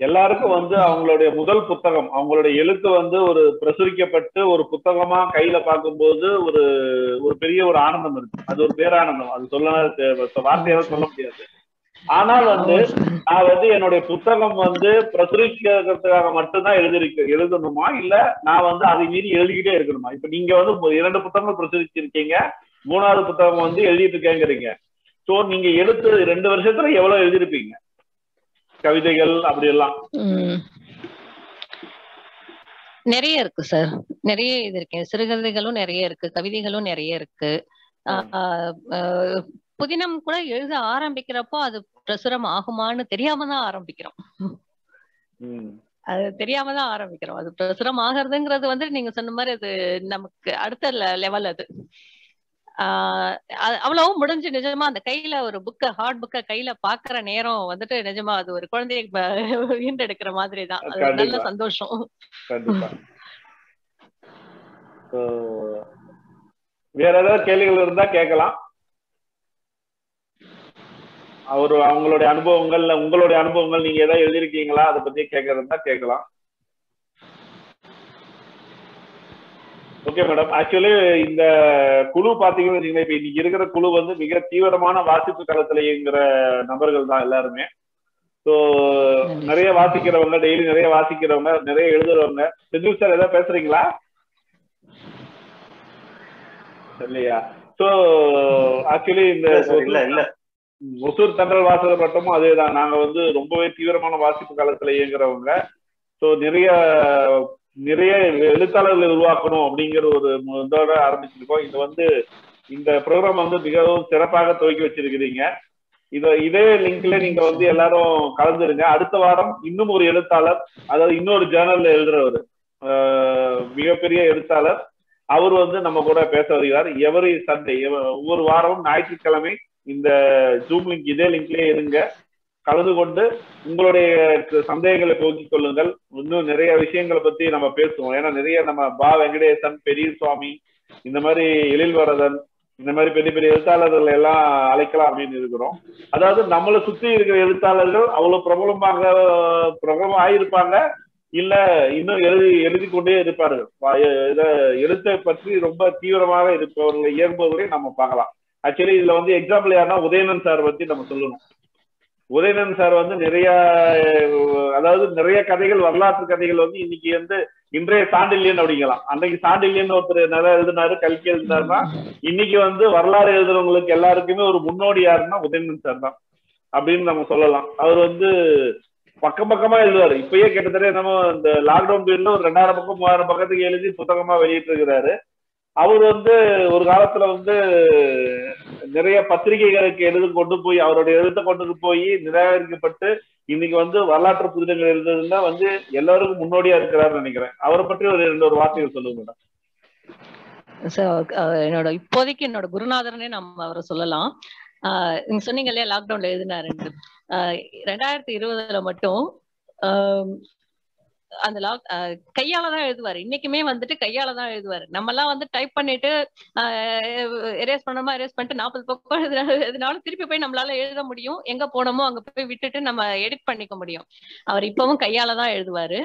எல்லாருக்கும் வந்து அவங்களுடைய முதல் புத்தகம் அவங்களுடைய எழுத்து வந்து ஒரு பிரசுரிக்கப்பட்டு ஒரு புத்தகமா கையில பார்க்கும்போது ஒரு ஒரு பெரிய ஒரு ஆனந்தம் இருக்கு. அது ஒரு பேரானந்தம். அது சொல்ல வார்த்தையால சொல்ல முடியாது. ஆனால் வந்து நான் வந்து என்னுடைய புத்தகம் வந்து பிரசுரிக்கிறதுக்காக மட்டும்தான் எழுதிருக்கு எழுதணுமா? இல்ல நான் வந்து அதை மீறி எழுதிக்கிட்டே இருக்கணுமா? இப்ப நீங்க வந்து இரண்டு புத்தகங்கள் பிரசுரிச்சிருக்கீங்க. மூணாவது புத்தகம் வந்து எழுதிட்டு இருக்கேங்கிறீங்க சோ நீங்க எழுத்து ரெண்டு வருஷத்துல எவ்வளவு எழுதிருப்பீங்க கவிதைகள் அப்படி எல்லாம். நிறைய இருக்கு சார். நிறைய இது இருக்கேன் சிறுகதைகளும் நிறைய இருக்கு. கவிதைகளும் நிறைய இருக்கு. புதினம் கூட எழுத ஆரம்பிக்கிறப்போ அது பிரசுரம் ஆகுமான்னு தெரியாம தான் ஆரம்பிக்கிறோம். அது தெரியாம தான் ஆரம்பிக்கிறோம். அது பிரசுரம் ஆகிறதுங்கிறது வந்து நீங்க சொன்ன மாதிரி அது நமக்கு அடுத்த லெவல் அது. ஆஹ் அ- அவ்வளவும் முடிஞ்சு நிஜமா அந்த கையில ஒரு புக்க ஹார்ட் புக்க கையில பாக்குற நேரம் வந்துட்டு நிஜமா அது ஒரு குழந்தைய ஈண்டெடுக்கிற மாதிரி தான். அது நல்ல. சந்தோஷம். வேற ஏதாவது கேள்விகள் இருந்தா கேட்கலாம். அவரு அவங்களுடைய அனுபவங்கள் உங்களுடைய அனுபவங்கள் நீங்க ஏதாவது எழுதிருக்கீங்களா அதை பத்தி கேட்கறதா கேட்கலாம். ஓகே மேடம் ஆக்சுவலி இந்த குழு பாத்தீங்கன்னு வச்சுக்கோங்களேன், இப்ப இன்னைக்கு இருக்கிற குழு வந்து மிக தீவிரமான வாசிப்பு களத்துல இயங்குற நபர்கள் தான் எல்லாருமே. ஸோ நிறைய வாசிக்கிறவங்க டெய்லி நிறைய வாசிக்கிறவங்க நிறைய எழுதுறவங்க. செந்தில் சார் ஏதாவது பேசுறீங்களா? இல்லையா? ஸோ ஆக்சுவலி இந்த இல்ல இல்ல. முசூர் சென்ட்ரல் தென்றல் பட்டமும் அதே தான் நாங்க வந்து ரொம்பவே தீவிரமான வாசிப்பு காலத்துல இயங்குறவங்க. ஸோ நிறைய நிறைய எழுத்தாளர்களை உருவாக்கணும் அப்படிங்கிற ஒரு இதோட ஆரம்பிச்சிருக்கோம். இது வந்து இந்த ப்ரோக்ராம் வந்து மிகவும் சிறப்பாக துவக்கி வச்சிருக்கிறீங்க. இதை இதே லிங்க்ல நீங்க வந்து எல்லாரும் கலந்துருங்க. அடுத்த வாரம் இன்னும் ஒரு எழுத்தாளர் அதாவது இன்னொரு ஜேர்னல்ல எழுதுறவர் மிகப்பெரிய எழுத்தாளர். அவர் வந்து நம்ம கூட பேச வருகிறார். எவரி சண்டே ஒவ்வொரு வாரமும் ஞாயிற்றுக்கிழமை இந்த ஜூம் லிங்க் இதே லிங்க்லயே இருங்க. கலந்து கொண்டு உங்களுடைய சந்தேகங்களை போக்கிக் கொள்ளுங்கள். இன்னும் நிறைய விஷயங்களை பத்தி நம்ம பேசுவோம். ஏன்னா நிறைய நம்ம பா வெங்கடேசன் பெரிய சுவாமி இந்த மாதிரி எழில்வரதன் இந்த மாதிரி பெரிய பெரிய எழுத்தாளர்கள் எல்லாம் அழைக்கலாம் அப்படின்னு இருக்கிறோம். அதாவது நம்மளை சுத்தி இருக்கிற எழுத்தாளர்கள் அவ்வளவு பிரபலமாக பிரபலம் ஆயிருப்பாங்க இல்ல இன்னும் எழுதி எழுதி கொண்டே இருப்பார்கள் இதை எழுத்தை பற்றி ரொம்ப தீவிரமாக இருப்பவர்களை இயங்குபவர்களை நம்ம பார்க்கலாம். ஆக்சுவலி இதுல வந்து எக்ஸாம்பிள் யாருன்னா உதயணன் சார் பத்தி நம்ம சொல்லணும். உதயணன் சார் வந்து நிறைய அதாவது நிறைய கதைகள் வரலாற்று கதைகள் வந்து இன்னைக்கு வந்து இன்றைய சாண்டில்யன் அப்படிங்கலாம். அன்னைக்கு சாண்டில்யன் ஒருத்தர் நிறைய எழுதினாரு கல்கி எழுதினாருன்னா இன்னைக்கு வந்து வரலாறு எழுதுறவங்களுக்கு எல்லாருக்குமே ஒரு முன்னோடி யாருன்னா உதயணன் சார் தான். அப்படின்னு நம்ம சொல்லலாம். அவர் வந்து பக்கம் பக்கமா எழுதுவாரு. இப்பயே கிட்டத்தட்ட நம்ம இந்த லாக்டவுன் பீரியட்ல ஒரு ரெண்டாயிரம் பக்கம் மூவாயிரம் பக்கத்துக்கு எழுதி புத்தகமா வெளியிட்டு இருக்கிறாரு அவர் வந்து ஒரு காலத்துல வந்து நிறைய பத்திரிகைகளுக்கு எழுத கொண்டு போய் அவருடைய எழுத்தை கொண்டு போய் நிராகரிக்கப்பட்டு இன்னைக்கு வந்து வரலாற்று புதினங்கள் எழுதுன்னா வந்து எல்லாருக்கும் முன்னோடியா இருக்கிறார் நினைக்கிறேன். அவரை பற்றி ஒரு ரெண்டு ஒரு வார்த்தைகள் சொல்லுங்க மேடம். என்னோட இப்போதைக்கு என்னோட குருநாதரனே நம்ம அவரை சொல்லலாம். ஆஹ் நீங்க சொன்னீங்க இல்லையா லாக்டவுன்ல எழுதினாரு ஆஹ் ரெண்டாயிரத்தி இருபதுல மட்டும் ஆஹ் அந்த லா கையால தான் எழுதுவாரு. இன்னைக்குமே வந்துட்டு கையால தான் எழுதுவாரு. நம்ம எல்லாம் வந்து டைப் பண்ணிட்டு எரேஸ் பண்ணோமா எரேஸ் பண்ணிட்டு நாற்பது பக்கம் எழுதினாலும் திருப்பி போய் நம்மளால எழுத முடியும். எங்க போனோமோ அங்க போய் விட்டுட்டு நம்ம எடிட் பண்ணிக்க முடியும். அவர் இப்பவும் கையால தான் எழுதுவாரு.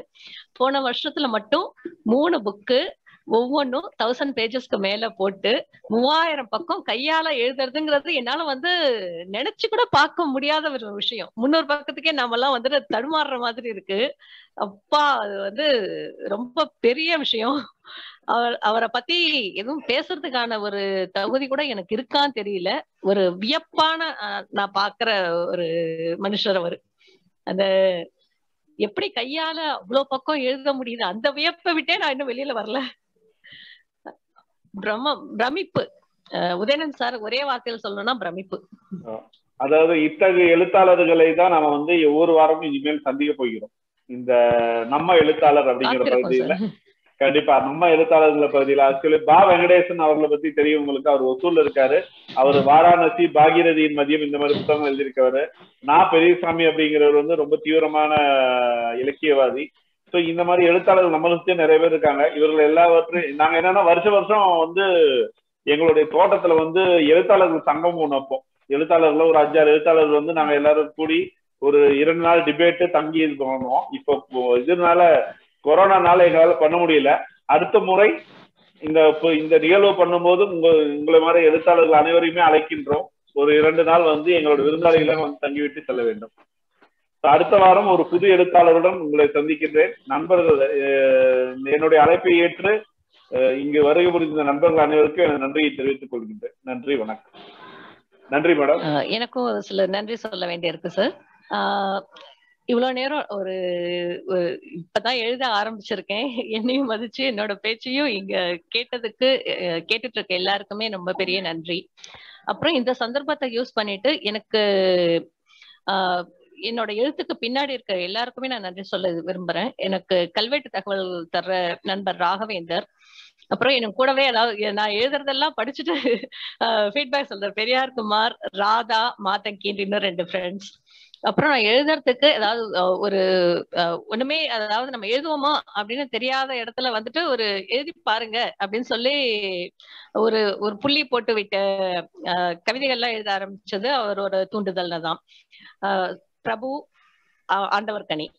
போன வருஷத்துல மட்டும் மூணு புக்கு ஒவ்வொன்றும் தௌசண்ட் பேஜஸ்க்கு மேல போட்டு மூவாயிரம் பக்கம் கையால எழுதுறதுங்கிறது என்னால வந்து நினைச்சு கூட பார்க்க முடியாத ஒரு விஷயம். முன்னூறு பக்கத்துக்கே நாம எல்லாம் வந்துட்டு தடுமாறுற மாதிரி இருக்கு. அப்பா அது வந்து ரொம்ப பெரிய விஷயம். அவர் அவரை பத்தி எதுவும் பேசுறதுக்கான ஒரு தகுதி கூட எனக்கு இருக்கான்னு தெரியல. ஒரு வியப்பான நான் பாக்குற ஒரு மனுஷர் அவரு. அந்த எப்படி கையால அவ்வளவு பக்கம் எழுத முடியுது? அந்த வியப்பை விட்டே நான் இன்னும் வெளியில வரல. பிரமம் பிரமிப்பு. அஹ், உதயணன் சார் ஒரே வார்த்தையில் சொல்லணும்னா பிரமிப்பு. அதாவது இத்தகைய எழுத்தாளர்களை தான் நாம வந்து ஒவ்வொரு வாரமும் இனிமேல் சந்திக்க போகிறோம். இந்த நம்ம எழுத்தாளர் அப்படிங்கிற பகுதியில. கண்டிப்பா நம்ம எழுத்தாளர்கள் பகுதியில ஆக்சுவலி பா வெங்கடேசன் அவர்களை பத்தி தெரியும் உங்களுக்கு. அவர் ஒசூர்ல இருக்காரு. அவர் வாராணசி பாகீரதியின் மதியம் இந்த மாதிரி புத்தகம் எழுதியிருக்கவர். நான் பெரியசாமி அப்படிங்கிறவர் வந்து ரொம்ப தீவிரமான இலக்கியவாதி. ஸோ இந்த மாதிரி எழுத்தாளர்கள் நம்மளை சுற்றி நிறைய பேர் இருக்காங்க. இவர்கள் எல்லாவற்றையும் நாங்க என்னன்னா வருஷ வருஷம் வந்து எங்களுடைய தோட்டத்துல வந்து எழுத்தாளர்கள் சங்கம் ஒண்ணு வைப்போம். எழுத்தாளர்கள் ஒரு அஞ்சாறு எழுத்தாளர்கள் வந்து நாங்க எல்லாரும் கூடி ஒரு இரண்டு நாள் டிபேட்டு தங்கி இது பண்ணுவோம். இப்போ இதனால கொரோனானால எங்களால பண்ண முடியல. அடுத்த முறை இந்த இப்போ இந்த நிகழ்வு பண்ணும்போது உங்க உங்களை மாதிரி எழுத்தாளர்கள் அனைவரையுமே அழைக்கின்றோம். ஒரு இரண்டு நாள் வந்து எங்களோட விருந்தாளிகளை வந்து தங்கிவிட்டு செல்ல வேண்டும். அடுத்த வாரம் ஒரு புது எழுத்தாளருடன் உங்களை சந்திக்கின்றேன். நண்பர்கள் என்னுடைய அழைப்பை ஏற்று இங்கு வருகை புரிந்த நண்பர்கள் அனைவருக்கும் எனது நன்றியை தெரிவித்துக் கொள்கின்றேன். நன்றி வணக்கம். நன்றி மேடம். எனக்கும் சில நன்றி சொல்ல வேண்டியிருக்கு சார் ஆஹ் இவ்வளவு நேரம் ஒரு இப்பதான் எழுத ஆரம்பிச்சிருக்கேன். என்னையும் மதிச்சு என்னோட பேச்சையும் இங்க கேட்டதுக்கு கேட்டுட்டு இருக்க எல்லாருக்குமே ரொம்ப பெரிய நன்றி. அப்புறம் இந்த சந்தர்ப்பத்தை யூஸ் பண்ணிட்டு எனக்கு ஆஹ் என்னோட எழுத்துக்கு பின்னாடி இருக்க எல்லாருக்குமே நான் நன்றி சொல்ல விரும்புறேன். எனக்கு கல்வெட்டு தகவல் தர்ற நண்பர் ராகவேந்தர். அப்புறம் எனக்கு கூடவே அதாவது நான் எழுதுறதெல்லாம் படிச்சுட்டு ஃபீட்பேக் சொல்றேன் பெரியார் குமார் ராதா மாதங்கி இன்னும் ரெண்டு ஃப்ரெண்ட்ஸ் அப்புறம் நான் எழுதுறதுக்கு ஏதாவது ஒரு அஹ், ஒண்ணுமே அதாவது நம்ம எழுதுவோமா அப்படின்னு தெரியாத இடத்துல வந்துட்டு ஒரு எழுதி பாருங்க அப்படின்னு சொல்லி ஒரு ஒரு புள்ளி போட்டு விட்ட அஹ், கவிதைகள்லாம் எழுத ஆரம்பிச்சது அவரோட தூண்டுதல்ல தான். பிரபு ஆண்டவர் கனி.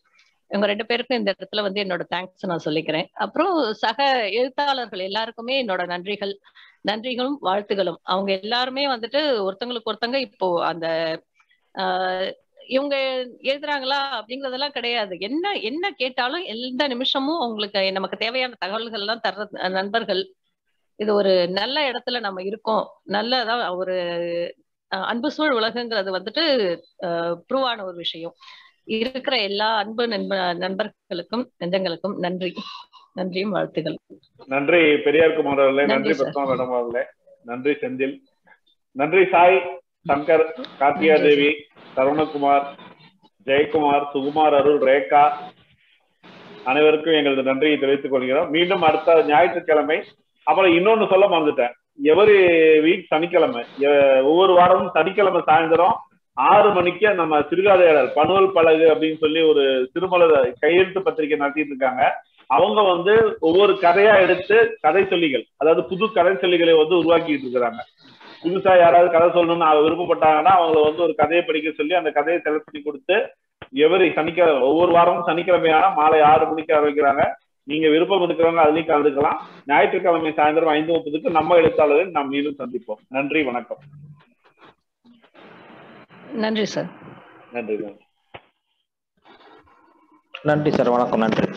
இவங்க ரெண்டு பேருக்கும் இந்த இடத்துல வந்து என்னோட தேங்க்ஸ் நான் சொல்லிக்கிறேன். அப்புறம் சக எழுத்தாளர்கள் எல்லாருக்குமே என்னோட நன்றிகள். நன்றிகளும் வாழ்த்துகளும். அவங்க எல்லாருமே வந்துட்டு ஒருத்தங்களுக்கு ஒருத்தங்க இப்போ அந்த ஆஹ் இவங்க எழுதுறாங்களா அப்படிங்கறதெல்லாம் கிடையாது. என்ன என்ன கேட்டாலும் எந்த நிமிஷமும் அவங்களுக்கு நமக்கு தேவையான தகவல்கள் எல்லாம் தர்ற நண்பர்கள் இது ஒரு நல்ல இடத்துல நம்ம இருக்கோம். நல்லதா ஒரு அன்பு சூழ் உலகங்கிறது வந்துட்டு ப்ரூவ் ஆன ஒரு விஷயம். இருக்கிற எல்லா அன்பு நண்ப நண்பர்களுக்கும் நெஞ்சங்களுக்கும் நன்றி. நன்றியும் வாழ்த்துகள் நன்றி பெரியார் குமார் அவர்களே நன்றி. பத்மா மேடம் அவர்களே நன்றி செந்தில் நன்றி சாய் சங்கர் நன்றி தேவி சரவணகுமார் ஜெயக்குமார் சுகுமார் அருள் ரேகா அனைவருக்கும் எங்களது நன்றியை தெரிவித்துக் கொள்கிறோம். மீண்டும் அடுத்த ஞாயிற்றுக்கிழமை அப்புறம் இன்னொன்னு சொல்ல மறந்துட்டேன். எவரி வீக் சனிக்கிழமை ஒவ்வொரு வாரமும் சனிக்கிழமை சாயந்தரம் ஆறு மணிக்கு நம்ம சிறுகாதையாளர் பனுவல் பழகு அப்படின்னு சொல்லி ஒரு திருமலர் கையெழுத்து பத்திரிகை நடத்திட்டு இருக்காங்க. அவங்க வந்து ஒவ்வொரு கதையா எடுத்து கதை சொல்லிகள் அதாவது புது கதை சொல்லிகளை வந்து உருவாக்கிட்டு இருக்கிறாங்க. புதுசா யாராவது கதை சொல்லணும்னு அவங்க விருப்பப்பட்டாங்கன்னா அவங்கள வந்து ஒரு கதையை படிக்க சொல்லி அந்த கதையை செலக்ட் பண்ணி கொடுத்து எவரி சனிக்கிழமை ஒவ்வொரு வாரமும் சனிக்கிழமையான மாலை ஆறு மணிக்கு ஆரம்பிக்கிறாங்க. நீங்க விருப்பம் இருக்கிறவங்க அதுலயும் கலந்துக்கலாம். ஞாயிற்றுக்கிழமை சாயந்தரம் ஐந்து முப்பதுக்கு நம்ம எழுத்தாளரை நாம் மீண்டும் சந்திப்போம். நன்றி வணக்கம். நன்றி சார். நன்றி நன்றி நன்றி சார். வணக்கம் நன்றி.